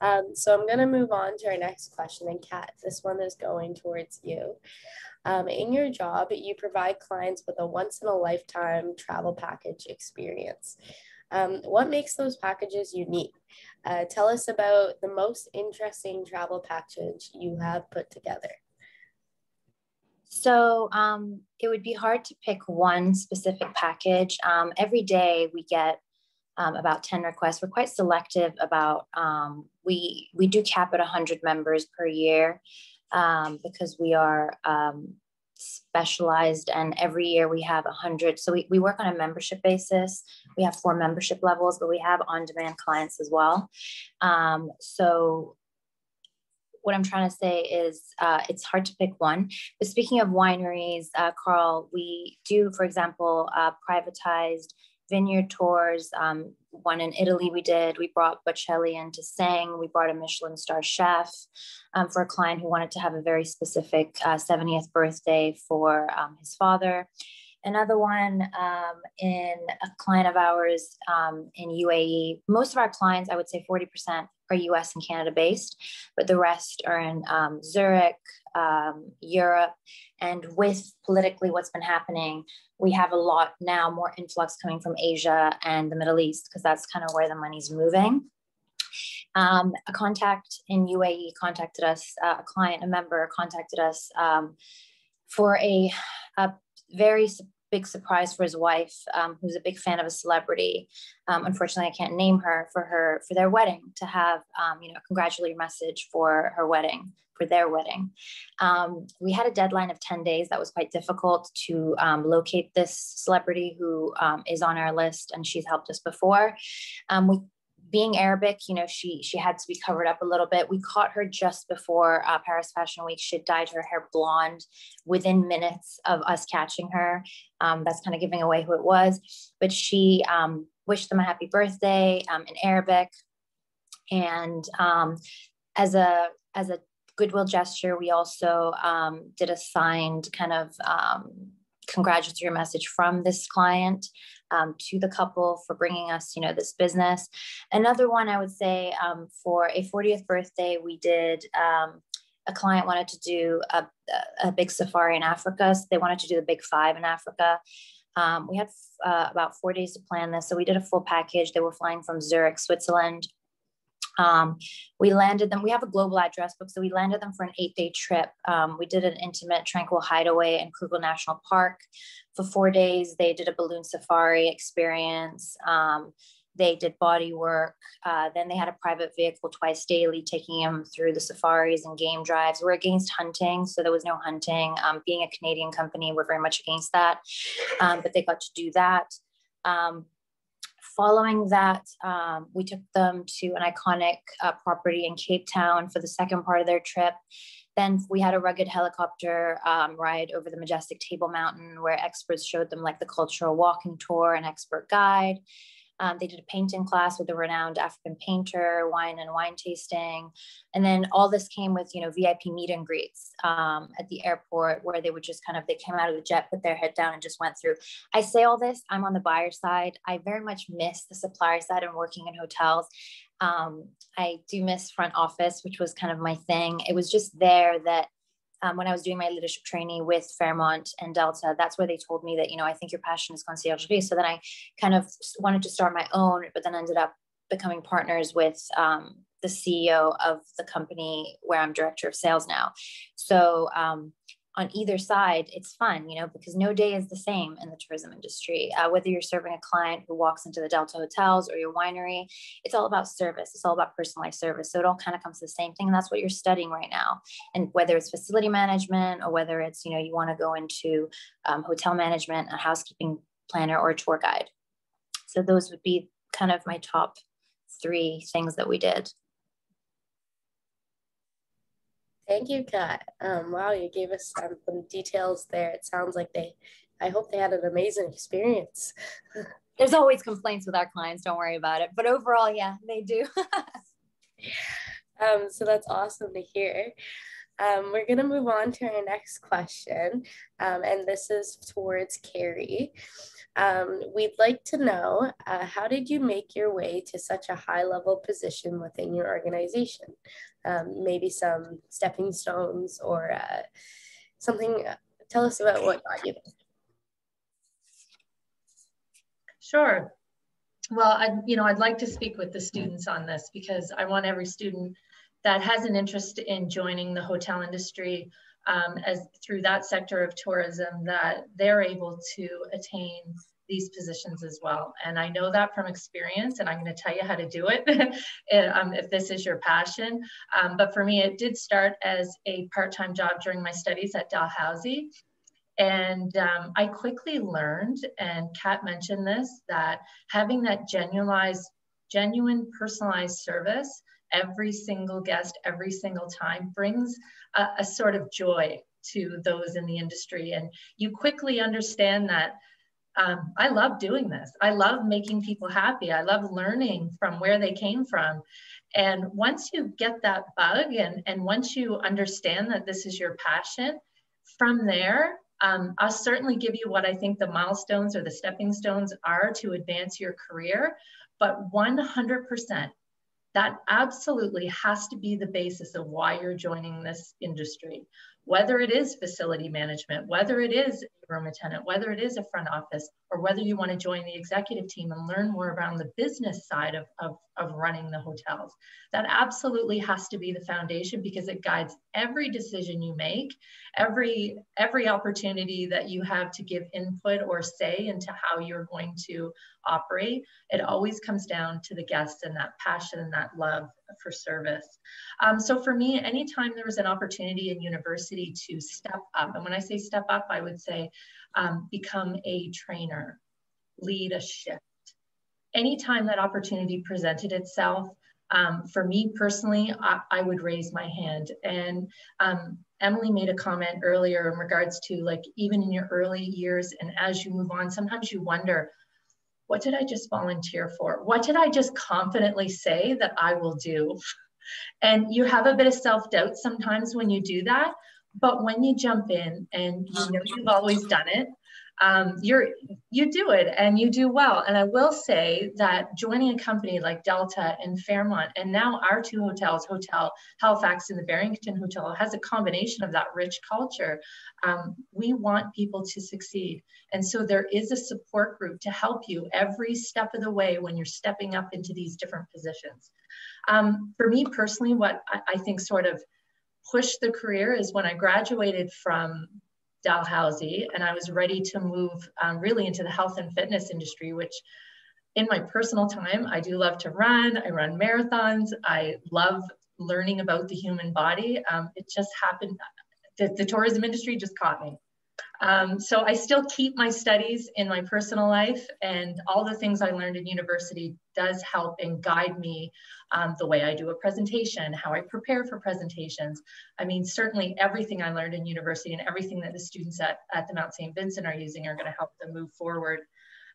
Um, so I'm going to move on to our next question. And Kat, this one is going towards you. Um, in your job, you provide clients with a once in a lifetime travel package experience. Um, what makes those packages unique? Uh, tell us about the most interesting travel package you have put together. So um, it would be hard to pick one specific package. Um, every day we get um, about 10 requests. We're quite selective about, um, we, we do cap at 100 members per year um, because we are um, specialized and every year we have 100. So we, we work on a membership basis. We have four membership levels, but we have on-demand clients as well. Um, so what I'm trying to say is uh, it's hard to pick one. But speaking of wineries, uh, Karl, we do, for example, uh, privatized vineyard tours. Um, one in Italy we did. We brought Bocelli in to sing. We brought a Michelin star chef um, for a client who wanted to have a very specific uh, 70th birthday for um, his father. Another one um, in a client of ours um, in UAE. Most of our clients, I would say 40% are US and Canada based, but the rest are in um, Zurich, um, Europe. And with politically what's been happening, we have a lot now more influx coming from Asia and the Middle East, because that's kind of where the money's moving. Um, a contact in UAE contacted us, uh, a client, a member contacted us um, for a, a very big surprise for his wife, um, who's a big fan of a celebrity. Um, unfortunately, I can't name her for her for their wedding to have um, you know a congratulatory message for her wedding for their wedding. Um, we had a deadline of 10 days that was quite difficult to um, locate this celebrity who um, is on our list and she's helped us before. we being Arabic, you know, she she had to be covered up a little bit. We caught her just before uh, Paris Fashion Week. She dyed her hair blonde within minutes of us catching her. Um, that's kind of giving away who it was. But she um, wished them a happy birthday um, in Arabic, and um, as a as a goodwill gesture, we also um, did a signed kind of um, congratulatory message from this client um, to the couple for bringing us, you know, this business. Another one I would say um, for a 40th birthday, we did. Um, a client wanted to do a, a, big safari in Africa. So they wanted to do the big five in Africa. Um, we had uh, about four days to plan this. So we did a full package. They were flying from Zurich, Switzerland um, we landed them, we have a global address book, so we landed them for an eight day trip. Um, we did an intimate, tranquil hideaway in Kruger National Park for four days. They did a balloon safari experience. Um, they did body work. Uh, then they had a private vehicle twice daily taking them through the safaris and game drives. We're against hunting, so there was no hunting. Um, being a Canadian company, we're very much against that, um, but they got to do that. Um, following that, um, we took them to an iconic uh, property in Cape Town for the second part of their trip. Then we had a rugged helicopter um, ride over the majestic Table Mountain where experts showed them like the cultural walking tour and expert guide. Um, they did a painting class with a renowned African painter, wine and wine tasting. And then all this came with, you know, VIP meet and greets um, at the airport where they would just kind of, they came out of the jet, put their head down and just went through. I say all this, I'm on the buyer side. I very much miss the supplier side and working in hotels. Um, I do miss front office, which was kind of my thing. It was just there that um, when I was doing my leadership training with Fairmont and Delta, that's where they told me that, you know, I think your passion is conciergerie. So then I kind of wanted to start my own, but then ended up becoming partners with um, the CEO of the company where I'm director of sales now. So um, on either side, it's fun, you know, because no day is the same in the tourism industry. Uh, whether you're serving a client who walks into the Delta hotels or your winery, it's all about service. It's all about personalized service. So it all kind of comes to the same thing. And that's what you're studying right now. And whether it's facility management or whether it's, you know, you want to go into um, hotel management, a housekeeping planner, or a tour guide. So those would be kind of my top three things that we did. Thank you, Kat. Um, wow, you gave us some, some details there. It sounds like they, I hope they had an amazing experience. There's always complaints with our clients, don't worry about it. But overall, yeah, they do. um, so that's awesome to hear. Um, we're going to move on to our next question, um, and this is towards Carey. Um, we'd like to know uh, how did you make your way to such a high level position within your organization? Um, maybe some stepping stones or uh, something. Tell us about what got you. Sure. Well, I, you know, I'd like to speak with the students on this because I want every student that has an interest in joining the hotel industry um, as through that sector of tourism that they're able to attain these positions as well. And I know that from experience, and I'm going to tell you how to do it um, if this is your passion. Um, but for me, it did start as a part-time job during my studies at Dalhousie. And um, I quickly learned, and Kat mentioned this, that having that genuine personalized service every single guest every single time brings a, a sort of joy to those in the industry. And you quickly understand that um, I love doing this. I love making people happy. I love learning from where they came from. And once you get that bug and, and once you understand that this is your passion, from there, Um, I'll certainly give you what I think the milestones or the stepping stones are to advance your career, but 100%, that absolutely has to be the basis of why you're joining this industry whether it is facility management, whether it is a room attendant, whether it is a front office, or whether you want to join the executive team and learn more around the business side of, of, of running the hotels. That absolutely has to be the foundation because it guides every decision you make, every, every opportunity that you have to give input or say into how you're going to operate. It always comes down to the guests and that passion and that love for service. Um, so for me, anytime there was an opportunity in university to step up, and when I say step up, I would say um, become a trainer, lead a shift. Anytime that opportunity presented itself, um, for me personally, I, I, would raise my hand. And um, Emily made a comment earlier in regards to like even in your early years and as you move on, sometimes you wonder, what did I just volunteer for? What did I just confidently say that I will do? And you have a bit of self doubt sometimes when you do that. But when you jump in and you know you've always done it, um, you're you do it and you do well. And I will say that joining a company like Delta and Fairmont, and now our two hotels, Hotel Halifax and the Barrington Hotel, has a combination of that rich culture. Um, we want people to succeed, and so there is a support group to help you every step of the way when you're stepping up into these different positions. Um, for me personally, what I, I think sort of pushed the career is when I graduated from Dalhousie, and I was ready to move um, really into the health and fitness industry, which in my personal time, I do love to run. I run marathons. I love learning about the human body. Um, it just happened, the, the tourism industry just caught me. Um, so I still keep my studies in my personal life and all the things I learned in university does help and guide me um, the way I do a presentation, how I prepare for presentations. I mean, certainly everything I learned in university and everything that the students at, at the Mount St. Vincent are using are gonna help them move forward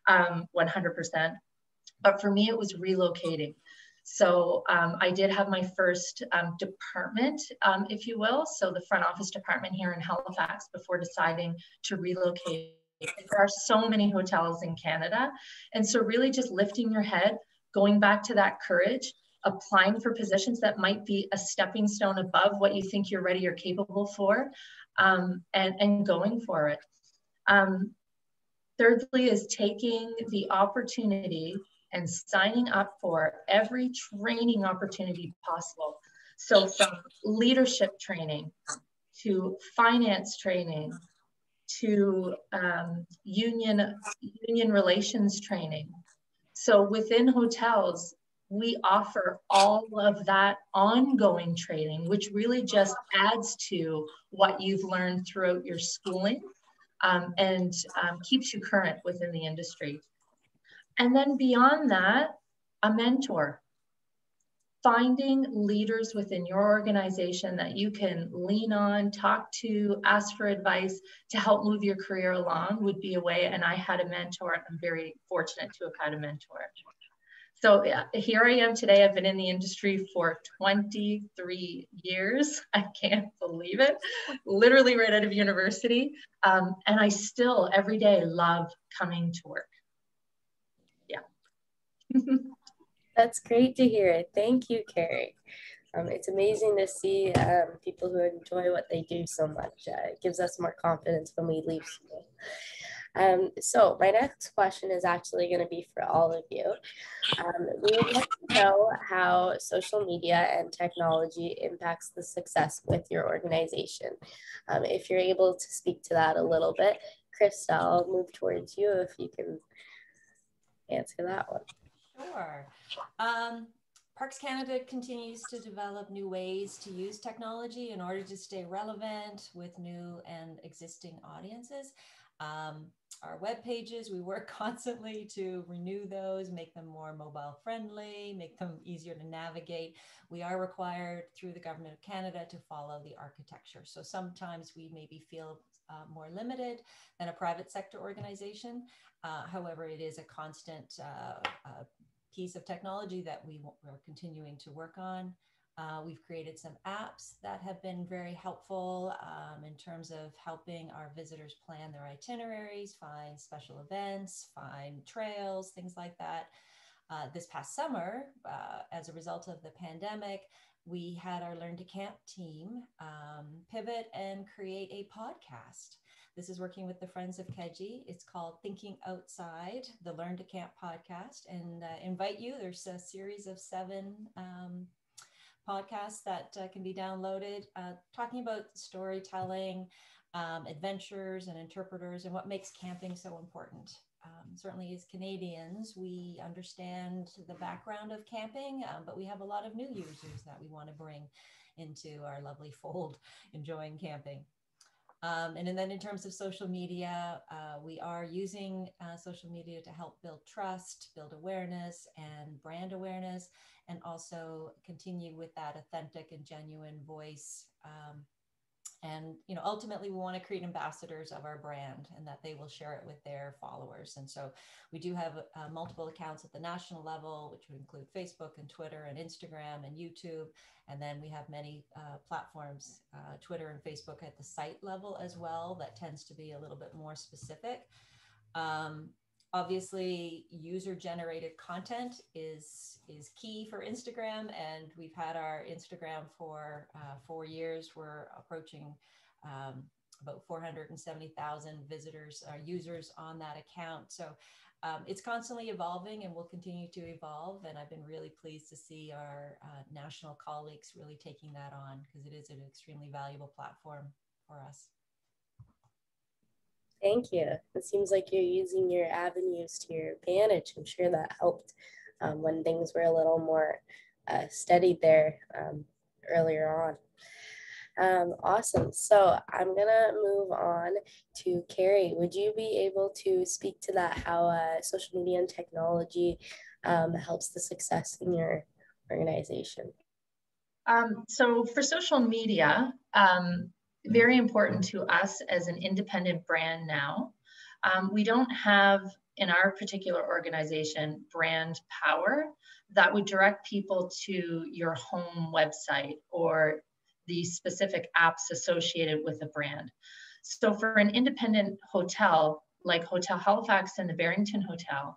um, 100%. But for me, it was relocating. So um, I did have my first um, department, um, if you will, so the front office department here in Halifax before deciding to relocate. There are so many hotels in Canada. And so really just lifting your head, going back to that courage, applying for positions that might be a stepping stone above what you think you're ready or capable for, um, and, and going for it. Um, thirdly is taking the opportunity and signing up for every training opportunity possible. So from leadership training to finance training to um, union, union relations training. So within hotels, we offer all of that ongoing training, which really just adds to what you've learned throughout your schooling um, and um, keeps you current within the industry. And then beyond that, a mentor. Finding leaders within your organization that you can lean on, talk to, ask for advice to help move your career along would be a way. And I had a mentor. I'm very fortunate to have had a mentor. So here I am today. I've been in the industry for 23 years. I can't believe it. Literally right out of university. Um, and I still every day love coming to work. That's great to hear. It. Thank you, Carey. Um, it's amazing to see um, people who enjoy what they do so much. Uh, it gives us more confidence when we leave school. Um, so my next question is actually going to be for all of you. Um, we would like to know how social media and technology impacts the success with your organization. Um, if you're able to speak to that a little bit, Krista, I'll move towards you if you can answer that one. Sure. Um, Parks Canada continues to develop new ways to use technology in order to stay relevant with new and existing audiences. Um, our web pages, we work constantly to renew those, make them more mobile friendly, make them easier to navigate. We are required through the Government of Canada to follow the architecture. So sometimes we maybe feel uh, more limited than a private sector organization. Uh, however, it is a constant uh, uh piece of technology that we are continuing to work on. Uh, we've created some apps that have been very helpful um, in terms of helping our visitors plan their itineraries, find special events, find trails, things like that. Uh, this past summer, uh, as a result of the pandemic, we had our Learn to Camp team um, pivot and create a podcast. This is working with the Friends of Keji. It's called Thinking Outside, the Learn to Camp podcast, and uh, invite you. There's a series of seven um, podcasts that uh, can be downloaded, uh, talking about storytelling, um, adventures, and interpreters, and what makes camping so important. Um, certainly, as Canadians, we understand the background of camping, um, but we have a lot of new users that we want to bring into our lovely fold enjoying camping. Um, and, and then in terms of social media, uh, we are using uh, social media to help build trust, build awareness, and brand awareness, and also continue with that authentic and genuine voice um, and you know ultimately we want to create ambassadors of our brand and that they will share it with their followers. And so we do have uh, multiple accounts at the national level which would include facebook and twitter and instagram and youtube. And then we have many uh, platforms uh, twitter and facebook at the site level as well that tends to be a little bit more specific. Um, obviously user generated content is is key for instagram and we've had our instagram for uh, four years. We're approaching um, about 470000 visitors or uh, users on that account. So um, it's constantly evolving and will continue to evolve and i've been really pleased to see our uh, national colleagues really taking that on because it is an extremely valuable platform for us Thank you. It seems like you're using your avenues to your advantage. I'm sure that helped um, when things were a little more uh, steadied there um, earlier on. Um, awesome. So I'm gonna move on to Carey. Would you be able to speak to that? How uh, social media and technology um, helps the success in your organization? Um, so for social media, um, very important to us as an independent brand now. Um, we don't have in our particular organization brand power that would direct people to your home website or the specific apps associated with a brand. So for an independent hotel like Hotel Halifax and the Barrington Hotel,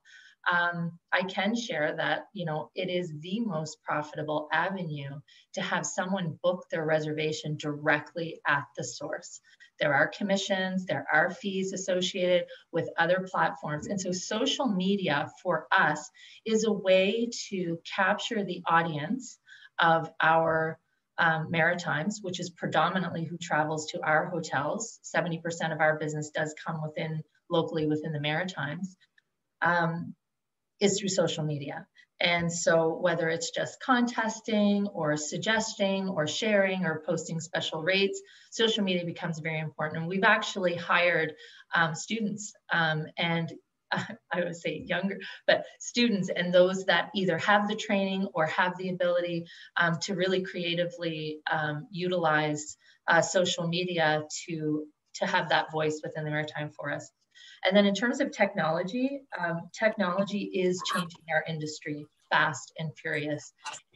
um, I can share that you know it is the most profitable avenue to have someone book their reservation directly at the source. There are commissions, there are fees associated with other platforms, and so social media for us is a way to capture the audience of our um, Maritimes, which is predominantly who travels to our hotels. 70% of our business does come within locally within the Maritimes. Um, is through social media. And so whether it's just contesting or suggesting or sharing or posting special rates, social media becomes very important. And we've actually hired um, students um, and uh, I would say younger, but students and those that either have the training or have the ability um, to really creatively um, utilize uh, social media to, to have that voice within the maritime forest. And then in terms of technology, um, technology is changing our industry fast and furious.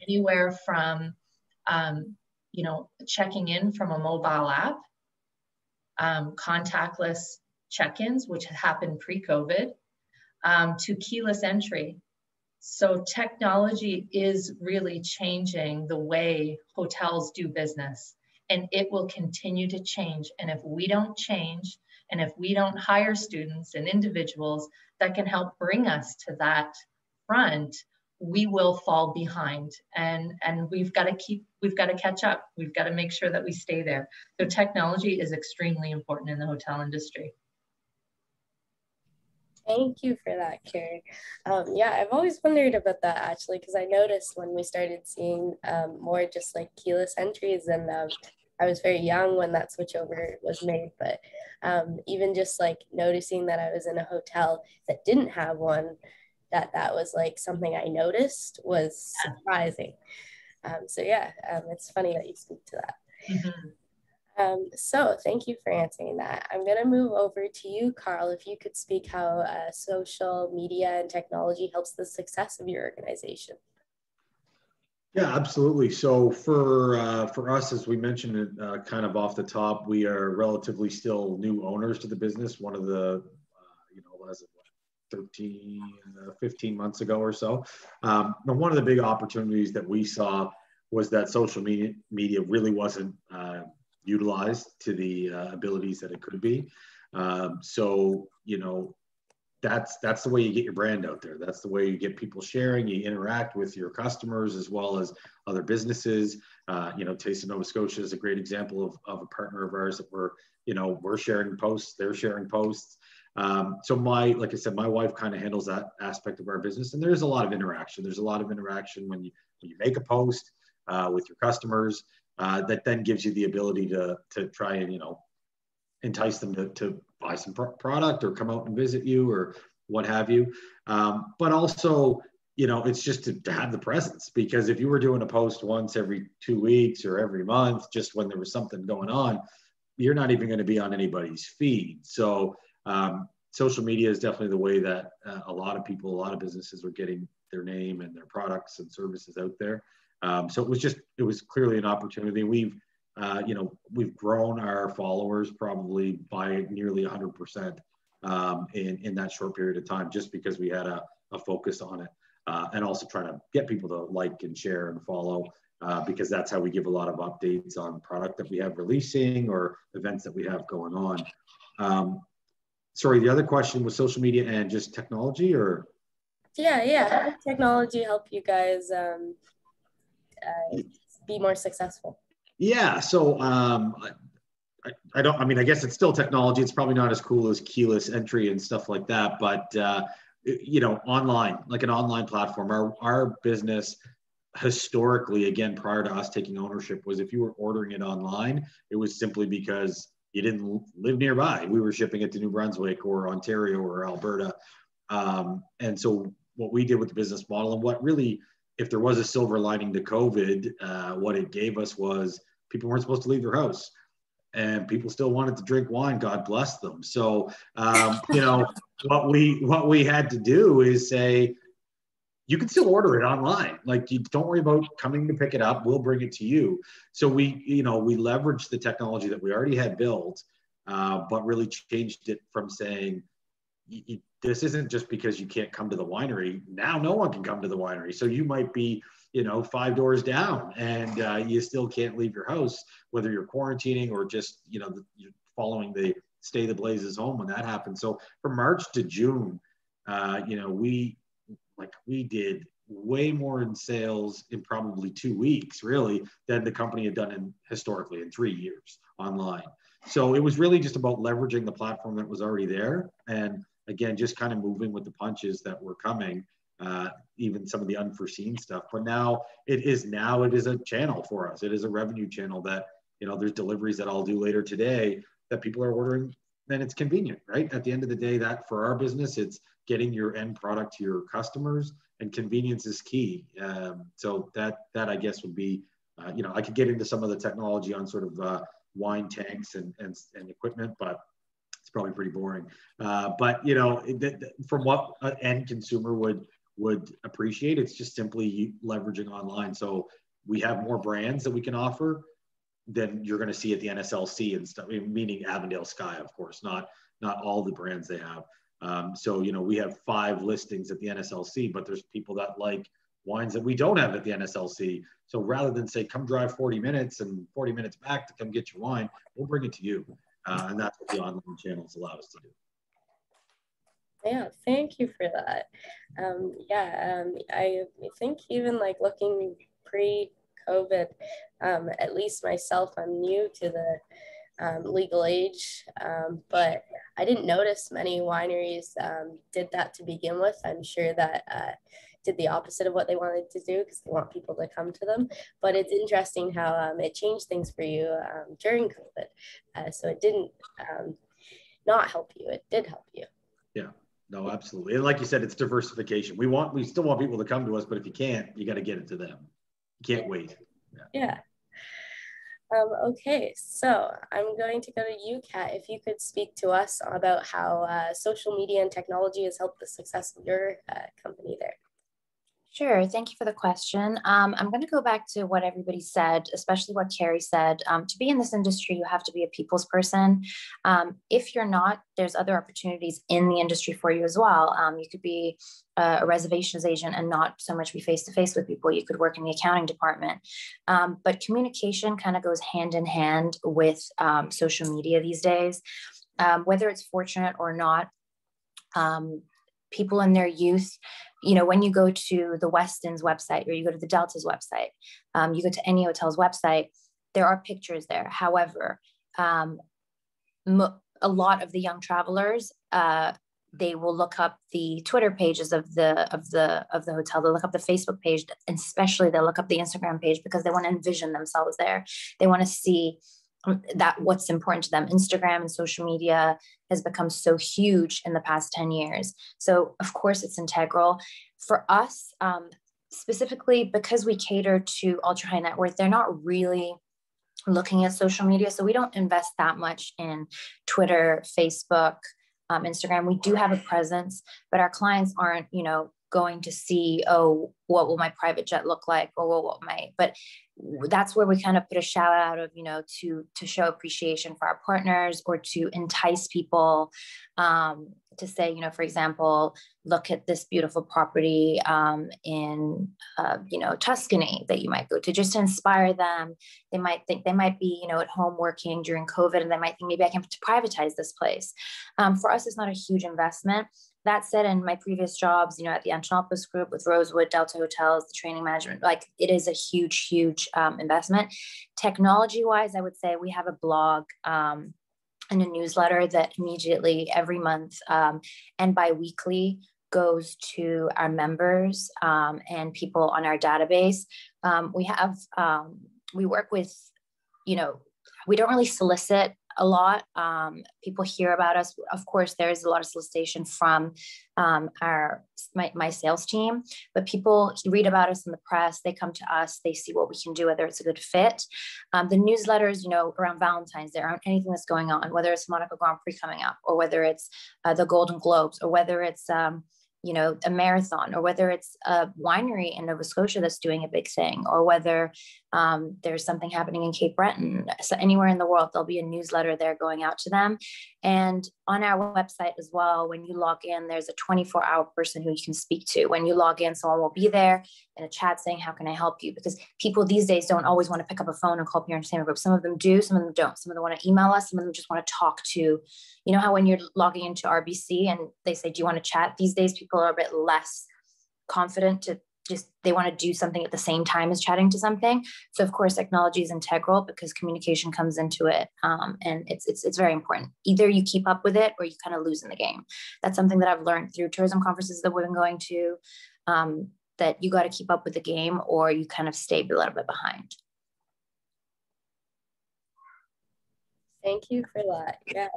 Anywhere from, um, you know, checking in from a mobile app, um, contactless check-ins, which happened pre-COVID, um, to keyless entry. So technology is really changing the way hotels do business and it will continue to change. And if we don't change, and if we don't hire students and individuals that can help bring us to that front, we will fall behind. And and we've got to keep we've got to catch up. We've got to make sure that we stay there. So technology is extremely important in the hotel industry. Thank you for that, Carey. Um, yeah, I've always wondered about that actually, because I noticed when we started seeing um, more just like keyless entries and um, I was very young when that switchover was made, but um, even just like noticing that I was in a hotel that didn't have one, that that was like something I noticed was surprising. Um, so yeah, um, it's funny that you speak to that. Mm-hmm. Um, so thank you for answering that. I'm going to move over to you, Karl. If you could speak how uh, social media and technology helps the success of your organization. Yeah, absolutely. So for uh, for us, as we mentioned it uh, kind of off the top, we are relatively still new owners to the business. One of the, uh, you know, as of 13, uh, 15 months ago or so. Um, one of the big opportunities that we saw was that social media media really wasn't uh, utilized to the uh, abilities that it could be. Um, so you know, that's that's the way you get your brand out there. That's the way you get people sharing. You interact with your customers as well as other businesses. Uh, you know, Taste of Nova Scotia is a great example of, of a partner of ours that we're you know we're sharing posts, they're sharing posts. Um, so my like I said, my wife kind of handles that aspect of our business, and there's a lot of interaction. There's a lot of interaction when you when you make a post uh, with your customers. Uh, that then gives you the ability to to try and you know entice them to, to buy some pro- product or come out and visit you or what have you. Um, but also, you know, it's just to, to, have the presence because if you were doing a post once every two weeks or every month, just when there was something going on, you're not even going to be on anybody's feed. So, um, social media is definitely the way that uh, a lot of people, a lot of businesses are getting their name and their products and services out there. Um, so it was just, it was clearly an opportunity. We've uh, you know, we've grown our followers probably by nearly 100% um, in, in that short period of time, just because we had a, a focus on it. Uh, and also trying to get people to like and share and follow uh, because that's how we give a lot of updates on product that we have releasing or events that we have going on. Um, sorry, the other question was social media and just technology or? Yeah, yeah. technology help you guys um, uh, be more successful? Yeah. So um, I, I, don't. I mean, I guess it's still technology. It's probably not as cool as keyless entry and stuff like that. But uh, you know, online, like an online platform. Our our business historically, again, prior to us taking ownership, was if you were ordering it online, it was simply because you didn't live nearby. We were shipping it to New Brunswick or Ontario or Alberta. Um, and so what we did with the business model and what really, if there was a silver lining to COVID, uh, what it gave us was people weren't supposed to leave their house. And people still wanted to drink wine god bless them. So um, you know what we what we had to do is say you can still order it online. Like you don't worry about coming to pick it up. We'll bring it to you. So we you know we leveraged the technology that we already had built uh, but really changed it from saying this isn't just because you can't come to the winery now no one can come to the winery so you might be you know, five doors down and uh, you still can't leave your house, whether you're quarantining or just, you know, following the stay the blazes home when that happened. So from March to June, uh, you know, we like we did way more in sales in probably two weeks, really, than the company had done in historically in three years online. So it was really just about leveraging the platform that was already there, and again, just kind of moving with the punches that were coming uh, even some of the unforeseen stuff. But now it is now it is a channel for us. It is a revenue channel that you know there's deliveries that I'll do later today that people are ordering. Then it's convenient, right? At the end of the day, that for our business, it's getting your end product to your customers, and convenience is key. Um, so that that I guess would be, uh, you know, I could get into some of the technology on sort of uh, wine tanks and, and and equipment, but probably pretty boring. Uh, but you know, from what an end consumer would would appreciate. It's just simply leveraging online. So we have more brands that we can offer than you're going to see at the NSLC and stuff, meaning Avondale Sky, of course, not not all the brands they have. Um, so you know we have five listings at the NSLC, but there's people that like wines that we don't have at the NSLC. So rather than say come drive 40 minutes and 40 minutes back to come get your wine, we'll bring it to you, uh, and that's what the online channels allow us to do. Yeah, thank you for that. Um, yeah, um, I think even like looking pre-COVID, um, at least myself, I'm new to the um, legal age, um, but I didn't notice many wineries um, did that to begin with. I'm sure that uh, did the opposite of what they wanted to do because they want people to come to them. But it's interesting how um, it changed things for you um, during COVID. Uh, so it didn't um, not help you; it did help you. Yeah. No, absolutely. And like you said, it's diversification. We want, we still want people to come to us, but if you can't, you got to get it to them. You can't wait. Yeah. yeah. Um, okay, so I'm going to go to you, Kat. If you could speak to us about how uh, social media and technology has helped the success of your uh, company there. Sure. Thank you for the question. Um, I'm going to go back to what everybody said, especially what Carey said. Um, to be in this industry, you have to be a people's person. Um, if you're not, there's other opportunities in the industry for you as well. Um, you could be a, reservations agent and not so much be face to face with people. You could work in the accounting department. Um, but communication kind of goes hand in hand with um, social media these days. whether it's fortunate or not, people in their youth you know when you go to the westin's website or you go to the delta's website um, you go to any hotel's website there are pictures there. However um, a lot of the young travelers uh, they will look up the twitter pages of the of the of the hotel. They'll look up the facebook page and especially they'll look up the instagram page because they want to envision themselves there. They want to see that what's important to them instagram and social media has become so huge in the past 10 years. So of course it's integral. For us um, specifically because we cater to ultra high net worth they're not really looking at social media so we don't invest that much in twitter facebook um, instagram. We do have a presence but our clients aren't you know going to see oh what will my private jet look like or what, what my but that's where we kind of put a shout out of you know to to show appreciation for our partners or to entice people um, to say you know for example look at this beautiful property um, in uh, you know tuscany that you might go to just to inspire them. They might think they might be you know at home working during covid and they might think maybe i can privatize this place. Um, for us it's not a huge investment. That said, in my previous jobs, you know, at the Antonopoulos Group with Rosewood, Delta Hotels, the training management, like it is a huge, huge um, investment. Technology wise, I would say we have a blog um, and a newsletter that immediately every month um, and bi-weekly goes to our members um, and people on our database. Um, we have, um, we work with, you know, we don't really solicit a lot. Um, people hear about us. Of course, there is a lot of solicitation from um, our my, my sales team, but people read about us in the press. They come to us. They see what we can do, whether it's a good fit. Um, the newsletters, you know, around Valentine's Day, around anything that's going on, whether it's Monaco Grand Prix coming up, or whether it's uh, the Golden Globes, or whether it's um, you know a marathon or whether it's a winery in nova scotia that's doing a big thing or whether um, there's something happening in cape breton so anywhere in the world there'll be a newsletter there going out to them. And on our website as well when you log in there's a 24 hour person who you can speak to. When you log in someone will be there in a chat saying how can i help you? Because people these days don't always want to pick up a phone and call your entertainment group. Some of them do some of them don't. Some of them want to email us some of them just want to talk to you know how when you're logging into rbc and they say do you want to chat? These days people are a bit less confident to just they want to do something at the same time as chatting to something. So of course technology is integral because communication comes into it um, and it's, it's it's very important. Either you keep up with it or you kind of lose in the game. That's something that i've learned through tourism conferences that we've been going to um, that you got to keep up with the game or you kind of stay a little bit behind Thank you for that. Yeah,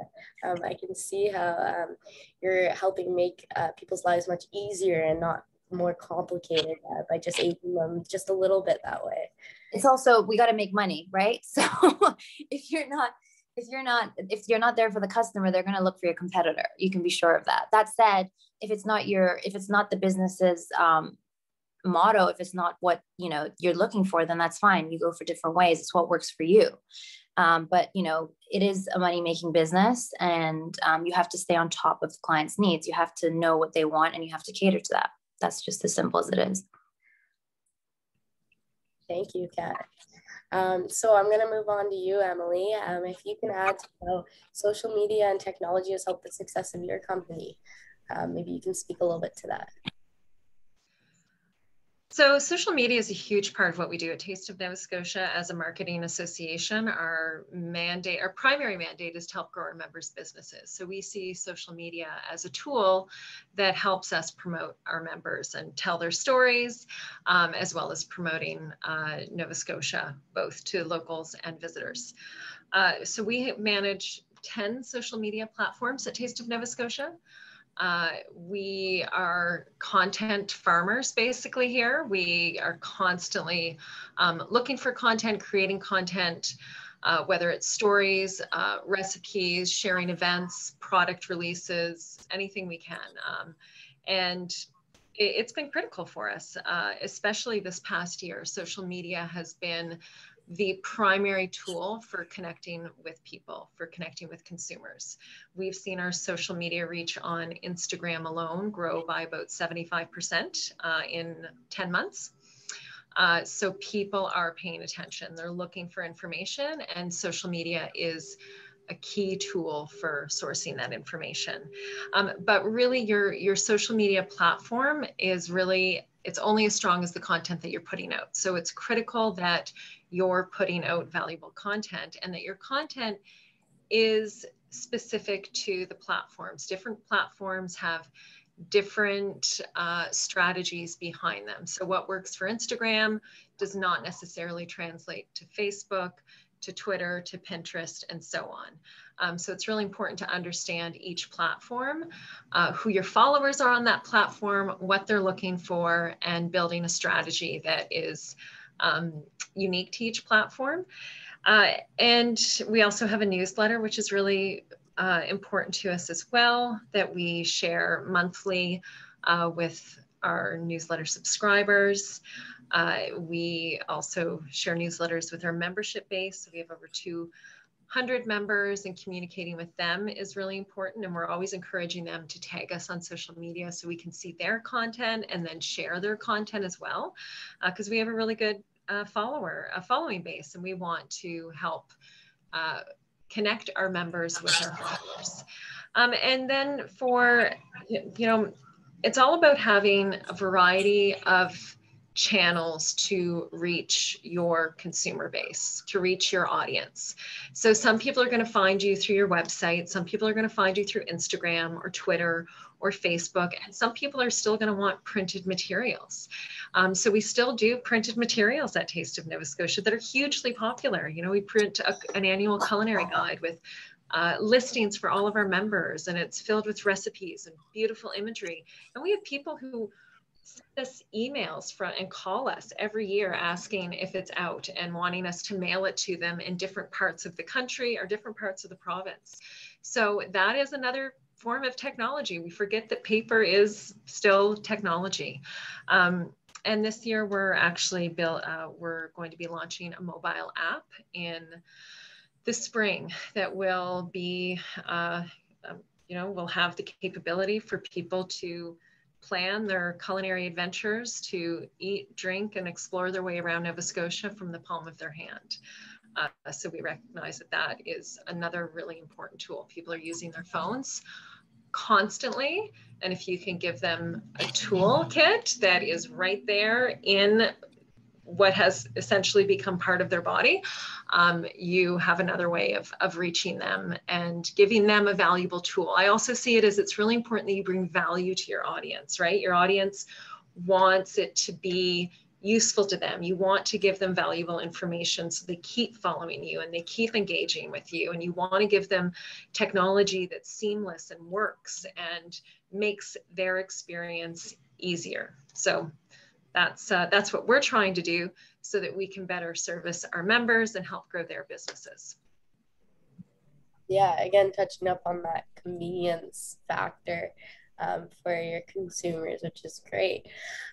um, I can see how um, you're helping make uh, people's lives much easier and not more complicated uh, by just aging them just a little bit that way. It's also we got to make money, right? So if you're not if you're not if you're not there for the customer, they're going to look for your competitor. You can be sure of that. That said, if it's not your if it's not the business's um, motto, if it's not what you know you're looking for, then that's fine. You go for different ways. It's what works for you. Um, but you know, it is a money making business, and um, you have to stay on top of the client's needs. You have to know what they want, and you have to cater to that that's just as simple as it is. Thank you, Kat. Um, so I'm going to move on to you, Emily. Um, if you can add to how social media and technology has helped the success of your company, um, maybe you can speak a little bit to that. So social media is a huge part of what we do at Taste of Nova Scotia as a marketing association. Our mandate, our primary mandate is to help grow our members' businesses. So we see social media as a tool that helps us promote our members and tell their stories, um, as well as promoting uh, Nova Scotia, both to locals and visitors. Uh, so we manage 10 social media platforms at Taste of Nova Scotia. Uh, we are content farmers basically here. We are constantly um, looking for content, creating content, uh, whether it's stories, uh, recipes, sharing events, product releases, anything we can. Um, and it's been critical for us, uh, especially this past year. Social media has been the primary tool for connecting with people, for connecting with consumers. We've seen our social media reach on Instagram alone grow by about 75% uh, in 10 months. Uh, so people are paying attention. They're looking for information, and social media is a key tool for sourcing that information. Um, but really, your your social media platform is really it's only as strong as the content that you're putting out. So it's critical that you're putting out valuable content and that your content is specific to the platforms. Different platforms have different uh, strategies behind them. So what works for Instagram does not necessarily translate to Facebook, to Twitter, to Pinterest, and so on. Um, so it's really important to understand each platform, uh, who your followers are on that platform, what they're looking for, and building a strategy that is um, unique to each platform. Uh, and we also have a newsletter, which is really uh, important to us as well, that we share monthly uh, with our newsletter subscribers. Uh, we also share newsletters with our membership base. So we have over 200 members and communicating with them is really important. And we're always encouraging them to tag us on social media so we can see their content and then share their content as well. Because uh, we have a really good uh, follower, a following base, and we want to help uh, connect our members with our followers. Um, and then for, you know, it's all about having a variety of channels to reach your consumer base, to reach your audience. So some people are going to find you through your website, some people are going to find you through Instagram or Twitter or Facebook, and some people are still going to want printed materials. Um, so we still do printed materials at Taste of Nova Scotia that are hugely popular. You know, we print a, an annual culinary guide with uh, listings for all of our members, and it's filled with recipes and beautiful imagery. And we have people who send us emails from and call us every year asking if it's out and wanting us to mail it to them in different parts of the country or different parts of the province. So that is another form of technology. We forget that paper is still technology. Um, and this year we're actually built, uh, we're going to be launching a mobile app in the spring that will be, uh, um, you know, will have the capability for people to plan their culinary adventures to eat, drink, and explore their way around Nova Scotia from the palm of their hand. Uh, so we recognize that that is another really important tool. People are using their phones constantly. And if you can give them a toolkit that is right there in what has essentially become part of their body, um, you have another way of, of reaching them and giving them a valuable tool. I also see it as it's really important that you bring value to your audience, right? Your audience wants it to be useful to them. You want to give them valuable information so they keep following you and they keep engaging with you. And you want to give them technology that's seamless and works and makes their experience easier. So that's uh, that's what we're trying to do so that we can better service our members and help grow their businesses. Yeah, again, touching up on that convenience factor um, for your consumers, which is great.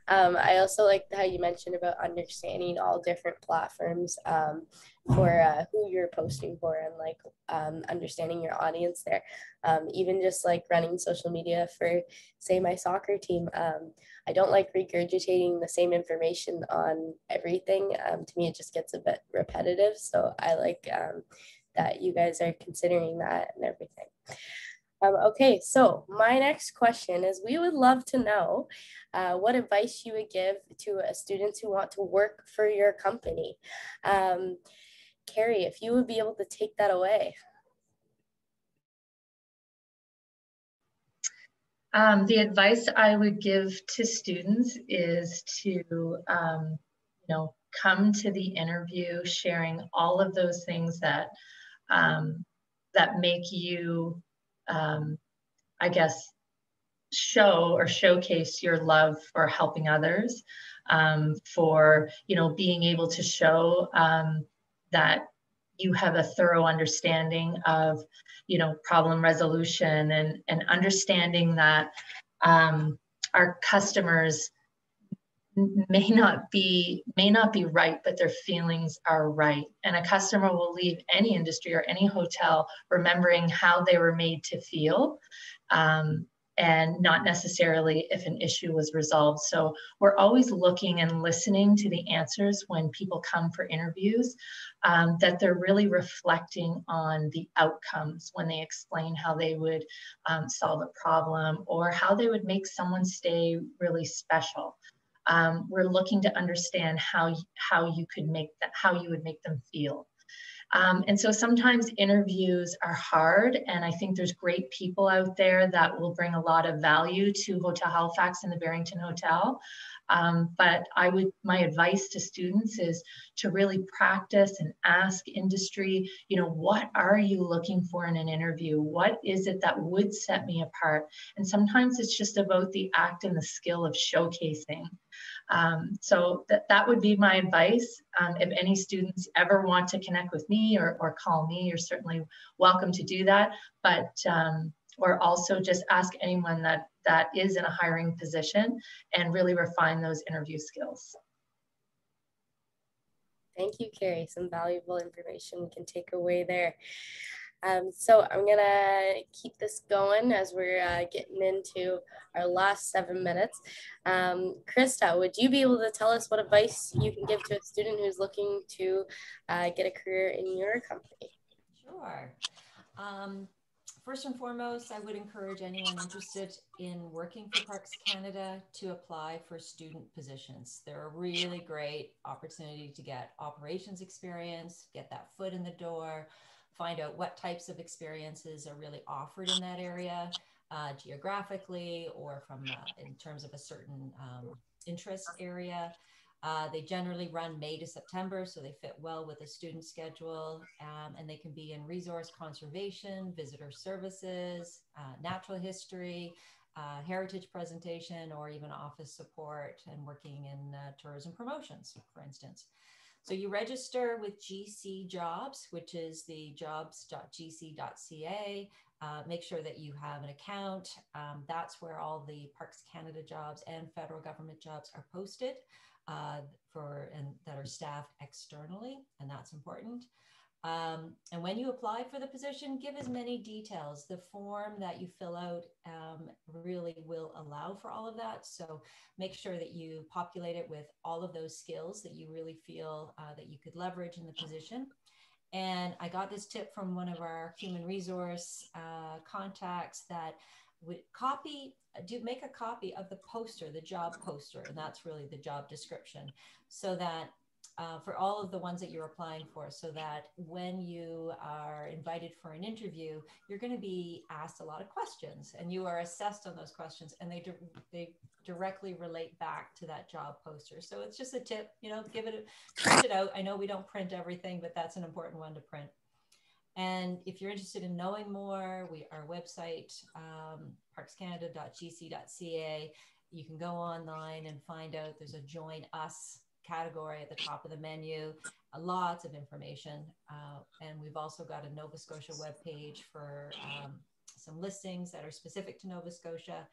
Um, I also like how you mentioned about understanding all different platforms um, for uh, who you're posting for and like um, understanding your audience there. Um, even just like running social media for, say, my soccer team. Um, I don't like regurgitating the same information on everything. to me, it just gets a bit repetitive. So I like that you guys are considering that and everything. Um, okay, so my next question is we would love to know uh, what advice you would give to uh, students who want to work for your company. Um, Carey, if you would be able to take that away. Um, the advice I would give to students is to, um, you know, come to the interview sharing all of those things that um, that make you um, I guess, show or showcase your love for helping others, um, for you know being able to show um, that you have a thorough understanding of you know problem resolution and and understanding that um, our customers may not be may not be right but their feelings are right. And a customer will leave any industry or any hotel remembering how they were made to feel um, and not necessarily if an issue was resolved. So we're always looking and listening to the answers when people come for interviews, um, that they're really reflecting on the outcomes when they explain how they would um, solve a problem or how they would make someone stay really special. Um, we're looking to understand how how you could make that how you would make them feel. Um, and so sometimes interviews are hard, and I think there's great people out there that will bring a lot of value to Hotel Halifax and the Barrington Hotel. Um, but I would, my advice to students is to really practice and ask industry, you know, what are you looking for in an interview? What is it that would set me apart? And sometimes it's just about the act and the skill of showcasing. Um, so that, that would be my advice. Um, if any students ever want to connect with me or, or call me, you're certainly welcome to do that. But um, or also just ask anyone that that is in a hiring position and really refine those interview skills. Thank you, Carey. Some valuable information we can take away there. Um, so I'm gonna keep this going as we're uh, getting into our last seven minutes. Um, Krista, would you be able to tell us what advice you can give to a student who's looking to uh, get a career in your company? Sure. Um, first and foremost, I would encourage anyone interested in working for Parks Canada to apply for student positions. They're a really great opportunity to get operations experience, get that foot in the door, find out what types of experiences are really offered in that area uh, geographically or from uh, in terms of a certain um, interest area. Uh, they generally run May to September, so they fit well with a student schedule, um, and they can be in resource conservation, visitor services, uh, natural history, uh, heritage presentation, or even office support and working in uh, tourism promotions, for instance. So you register with GC Jobs, which is the jobs.gc.ca. Uh, make sure that you have an account. Um, that's where all the Parks Canada jobs and federal government jobs are posted uh, for and that are staffed externally, and that's important. Um, and when you apply for the position, give as many details. The form that you fill out um, really will allow for all of that. So make sure that you populate it with all of those skills that you really feel uh, that you could leverage in the position. And I got this tip from one of our human resource uh, contacts that would copy do make a copy of the poster the job poster and that's really the job description so that uh, for all of the ones that you're applying for so that when you are invited for an interview you're going to be asked a lot of questions and you are assessed on those questions and they di- they directly relate back to that job poster so it's just a tip you know give it a, print it out i know we don't print everything but that's an important one to print and if you're interested in knowing more, we our website, um, parkscanada.gc.ca. You can go online and find out. There's a join us category at the top of the menu. Uh, lots of information, uh, and we've also got a Nova Scotia webpage for um, some listings that are specific to Nova Scotia.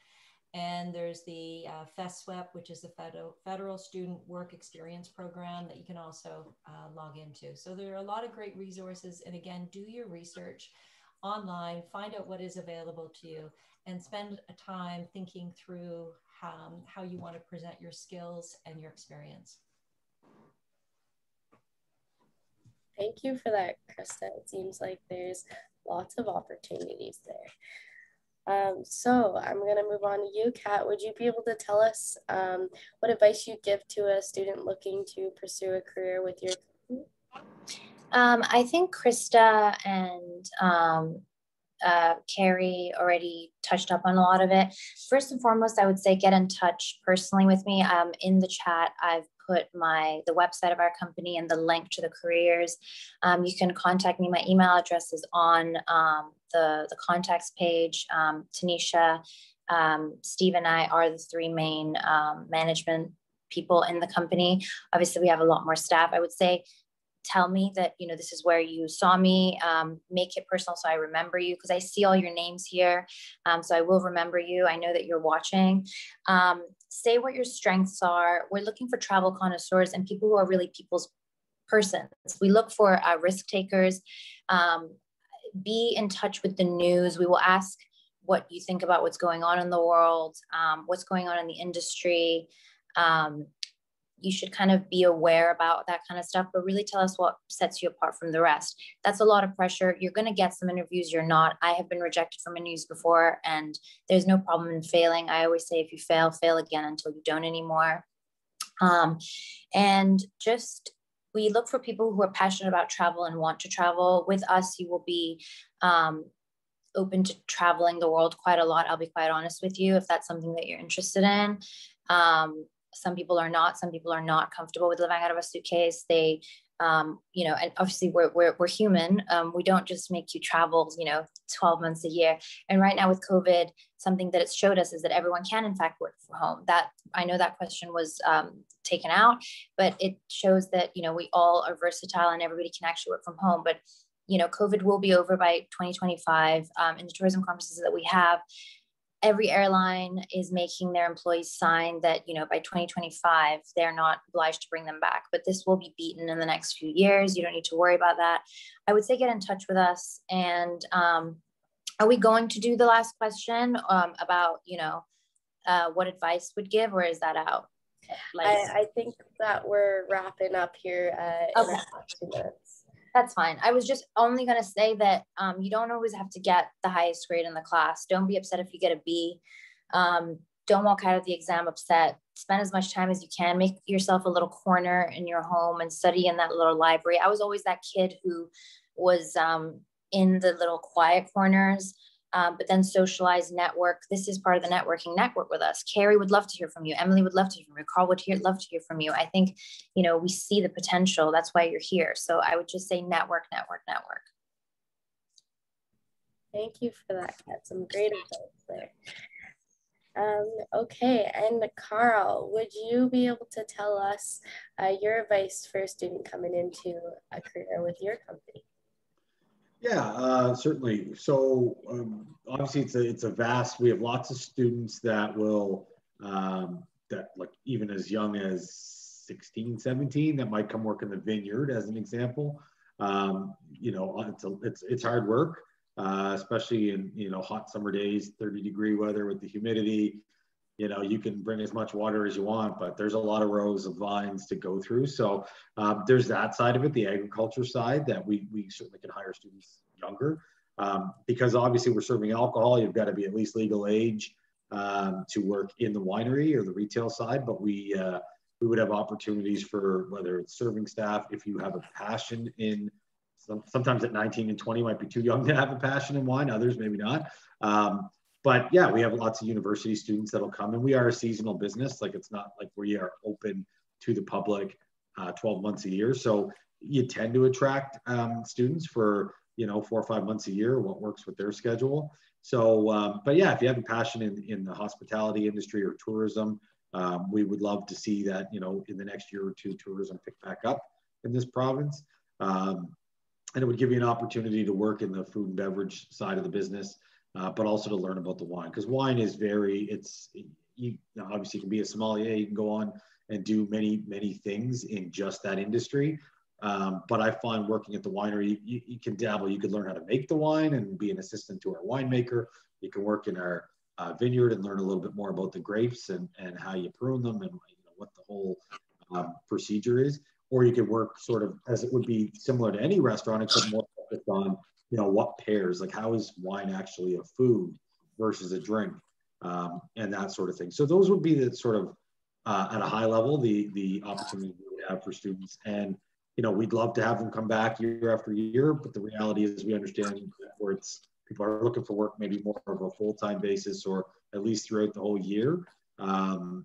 And there's the uh, FSWEP, which is the federal, federal Student Work Experience Program that you can also uh, log into. So there are a lot of great resources. And again, do your research online, find out what is available to you, and spend a time thinking through how, how you want to present your skills and your experience. Thank you for that, Krista. It seems like there's lots of opportunities there. Um, so I'm going to move on to you, Kat. Would you be able to tell us um, what advice you give to a student looking to pursue a career with your company? Um, I think Krista and um, uh, Carey already touched up on a lot of it. First and foremost, I would say get in touch personally with me. Um, in the chat, I've put my the website of our company and the link to the careers. Um, you can contact me. My email address is on um, the the contacts page. Um, Tanisha, um, Steve, and I are the three main um, management people in the company. Obviously, we have a lot more staff. I would say tell me that you know this is where you saw me um, make it personal so i remember you because i see all your names here um, so i will remember you. I know that you're watching. Um, say what your strengths are. We're looking for travel connoisseurs and people who are really people's persons. We look for uh, risk takers. Um, be in touch with the news. We will ask what you think about what's going on in the world um, what's going on in the industry. Um, you should kind of be aware about that kind of stuff, but really tell us what sets you apart from the rest. That's a lot of pressure. You're going to get some interviews, you're not. I have been rejected from interviews before, and there's no problem in failing. I always say if you fail, fail again until you don't anymore. Um, and just we look for people who are passionate about travel and want to travel. With us, you will be um, open to traveling the world quite a lot. I'll be quite honest with you if that's something that you're interested in. Um, some people are not some people are not comfortable with living out of a suitcase. They um, you know and obviously we're, we're, we're human. Um, we don't just make you travel you know 12 months a year. And right now with covid something that it's showed us is that everyone can in fact work from home. That i know that question was um, taken out but it shows that you know we all are versatile and everybody can actually work from home. But you know covid will be over by 2025 um, in the tourism conferences that we have every airline is making their employees sign that you know by 2025 they're not obliged to bring them back but this will be beaten in the next few years. You don't need to worry about that. I would say get in touch with us and um, are we going to do the last question um, about you know uh, what advice would give or is that out? Like, I, I, think that we're wrapping up here uh, okay. two minutes that's fine. I was just only going to say that um, you don't always have to get the highest grade in the class. Don't be upset if you get a B. Um, don't walk out of the exam upset. Spend as much time as you can. Make yourself a little corner in your home and study in that little library. I was always that kid who was um, in the little quiet corners um, but then socialize, network. This is part of the networking network with us. Carey would love to hear from you. Emily would love to hear from you. Karl would hear, love to hear from you. I think, you know, we see the potential. That's why you're here. So I would just say network, network, network. Thank you for that, Kat. Some great advice there. Um, okay, and Karl, would you be able to tell us uh, your advice for a student coming into a career with your company? Yeah, uh, certainly. So um, obviously, it's a it's a vast. We have lots of students that will um, that like even as young as 16, 17 that might come work in the vineyard as an example. Um, you know, it's a, it's it's hard work, uh, especially in you know hot summer days, 30 degree weather with the humidity you know you can bring as much water as you want but there's a lot of rows of vines to go through. So um, there's that side of it the agriculture side that we, we certainly can hire students younger. Um, because obviously we're serving alcohol you've got to be at least legal age um, to work in the winery or the retail side but we uh, we would have opportunities for whether it's serving staff if you have a passion in some, sometimes at 19 and 20 might be too young to have a passion in wine others maybe not. Um, but yeah, we have lots of university students that'll come, and we are a seasonal business. Like it's not like we are open to the public uh, 12 months a year. So you tend to attract um, students for you know four or five months a year, what works with their schedule. So, um, but yeah, if you have a passion in, in the hospitality industry or tourism, um, we would love to see that you know in the next year or two, tourism pick back up in this province. Um, and it would give you an opportunity to work in the food and beverage side of the business uh, but also to learn about the wine because wine is very it's you know, obviously you can be a sommelier you can go on and do many many things in just that industry. Um, but i find working at the winery you, you, can dabble you can learn how to make the wine and be an assistant to our winemaker. You can work in our uh, vineyard and learn a little bit more about the grapes and, and how you prune them and you know, what the whole um, procedure is. Or you can work sort of as it would be similar to any restaurant except more focused on you know what pairs like how is wine actually a food versus a drink um, and that sort of thing. So those would be the sort of uh, at a high level the the opportunity we have for students. And you know we'd love to have them come back year after year but the reality is we understand where it's people are looking for work maybe more of a full-time basis or at least throughout the whole year. Um,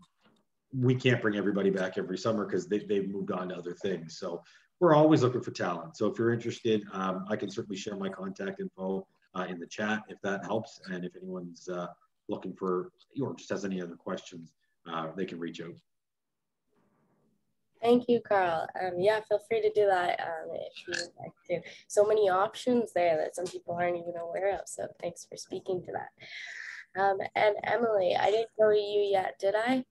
we can't bring everybody back every summer because they, they've moved on to other things. So we're always looking for talent. So if you're interested, um, I can certainly share my contact info uh, in the chat if that helps. And if anyone's uh, looking for or just has any other questions, uh, they can reach out. Thank you, Karl. Um, yeah, feel free to do that um, if you would like to. So many options there that some people aren't even aware of. So thanks for speaking to that. Um, and Emily, I didn't know you yet, did I?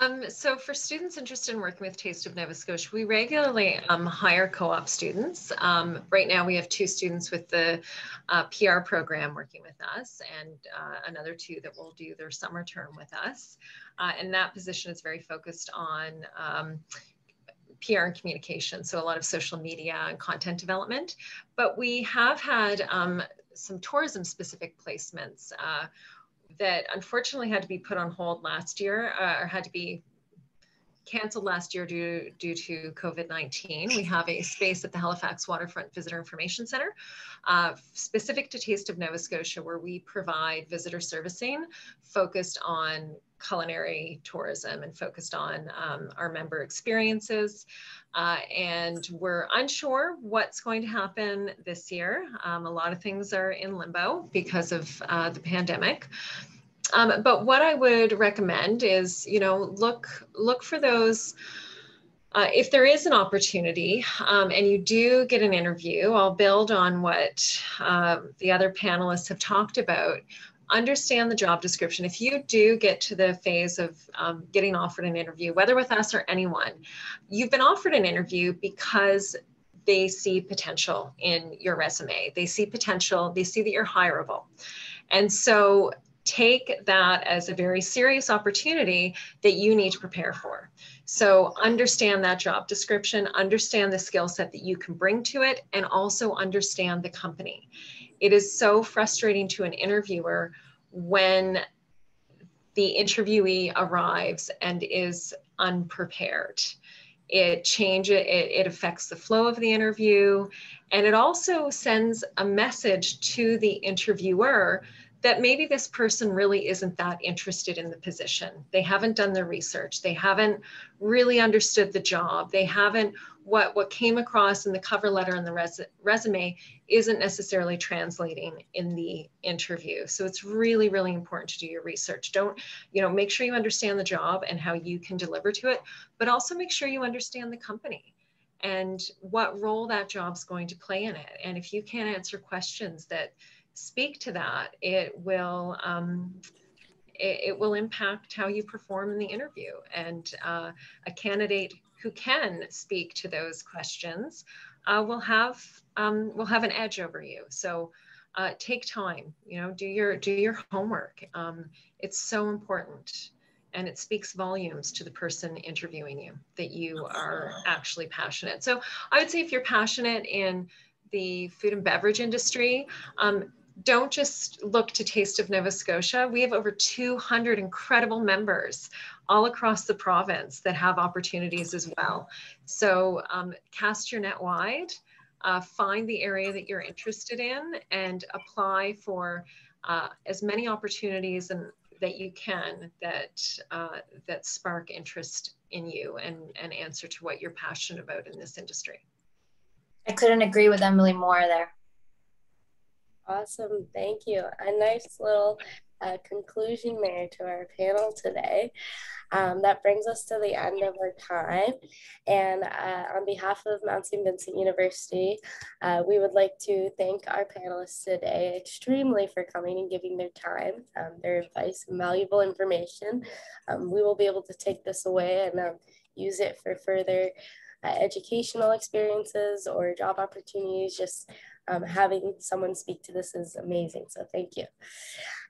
Um, so for students interested in working with Taste of Nova Scotia, we regularly um, hire co-op students. Um, right now we have two students with the uh, PR program working with us and uh, another two that will do their summer term with us. Uh, and that position is very focused on um, PR and communication, so a lot of social media and content development. But we have had um, some tourism specific placements uh, that unfortunately had to be put on hold last year uh, or had to be canceled last year due, due to COVID-19. We have a space at the Halifax Waterfront Visitor Information Center uh, specific to Taste of Nova Scotia where we provide visitor servicing focused on culinary tourism and focused on um, our member experiences. Uh, and we're unsure what's going to happen this year. Um, a lot of things are in limbo because of uh, the pandemic. Um, but what I would recommend is, you know, look look for those. Uh, if there is an opportunity um, and you do get an interview, I'll build on what uh, the other panelists have talked about understand the job description. If you do get to the phase of um, getting offered an interview, whether with us or anyone, you've been offered an interview because they see potential in your resume. They see potential, they see that you're hireable. And so take that as a very serious opportunity that you need to prepare for. So understand that job description, understand the skill set that you can bring to it, and also understand the company. It is so frustrating to an interviewer when the interviewee arrives and is unprepared. It changes, it, it affects the flow of the interview, and it also sends a message to the interviewer that maybe this person really isn't that interested in the position. They haven't done their research. They haven't really understood the job. They haven't what what came across in the cover letter and the res, resume isn't necessarily translating in the interview. So it's really really important to do your research. Don't, you know, make sure you understand the job and how you can deliver to it, but also make sure you understand the company and what role that job's going to play in it. And if you can't answer questions that speak to that, it will um, it, will impact how you perform in the interview. And uh, a candidate who can speak to those questions uh, will have um, will have an edge over you. So uh, take time, you know, do your do your homework. Um, it's so important. And it speaks volumes to the person interviewing you that you are actually passionate. So I would say if you're passionate in the food and beverage industry, um, don't just look to Taste of Nova Scotia. We have over 200 incredible members all across the province that have opportunities as well. So um, cast your net wide, uh, find the area that you're interested in and apply for uh, as many opportunities and that you can that uh, that spark interest in you and, and answer to what you're passionate about in this industry. I couldn't agree with Emily more there. Awesome. Thank you. A nice little uh, conclusion there to our panel today. Um, that brings us to the end of our time. And uh, on behalf of Mount St. Vincent University, uh, we would like to thank our panelists today extremely for coming and giving their time, um, their advice, and valuable information. Um, we will be able to take this away and um, use it for further uh, educational experiences or job opportunities, just um, having someone speak to this is amazing. So thank you.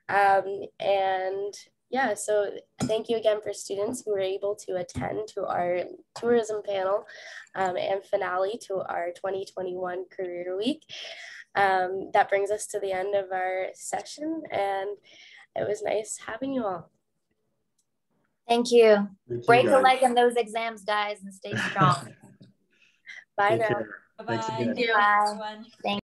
Um, and yeah, so thank you again for students who were able to attend to our tourism panel um, and finale to our 2021 Career Week. Um, that brings us to the end of our session and it was nice having you all. Thank you. Thank Break you a leg in those exams, guys, and stay strong. Bye Take now. Bye-bye. Thanks again. Bye. Thank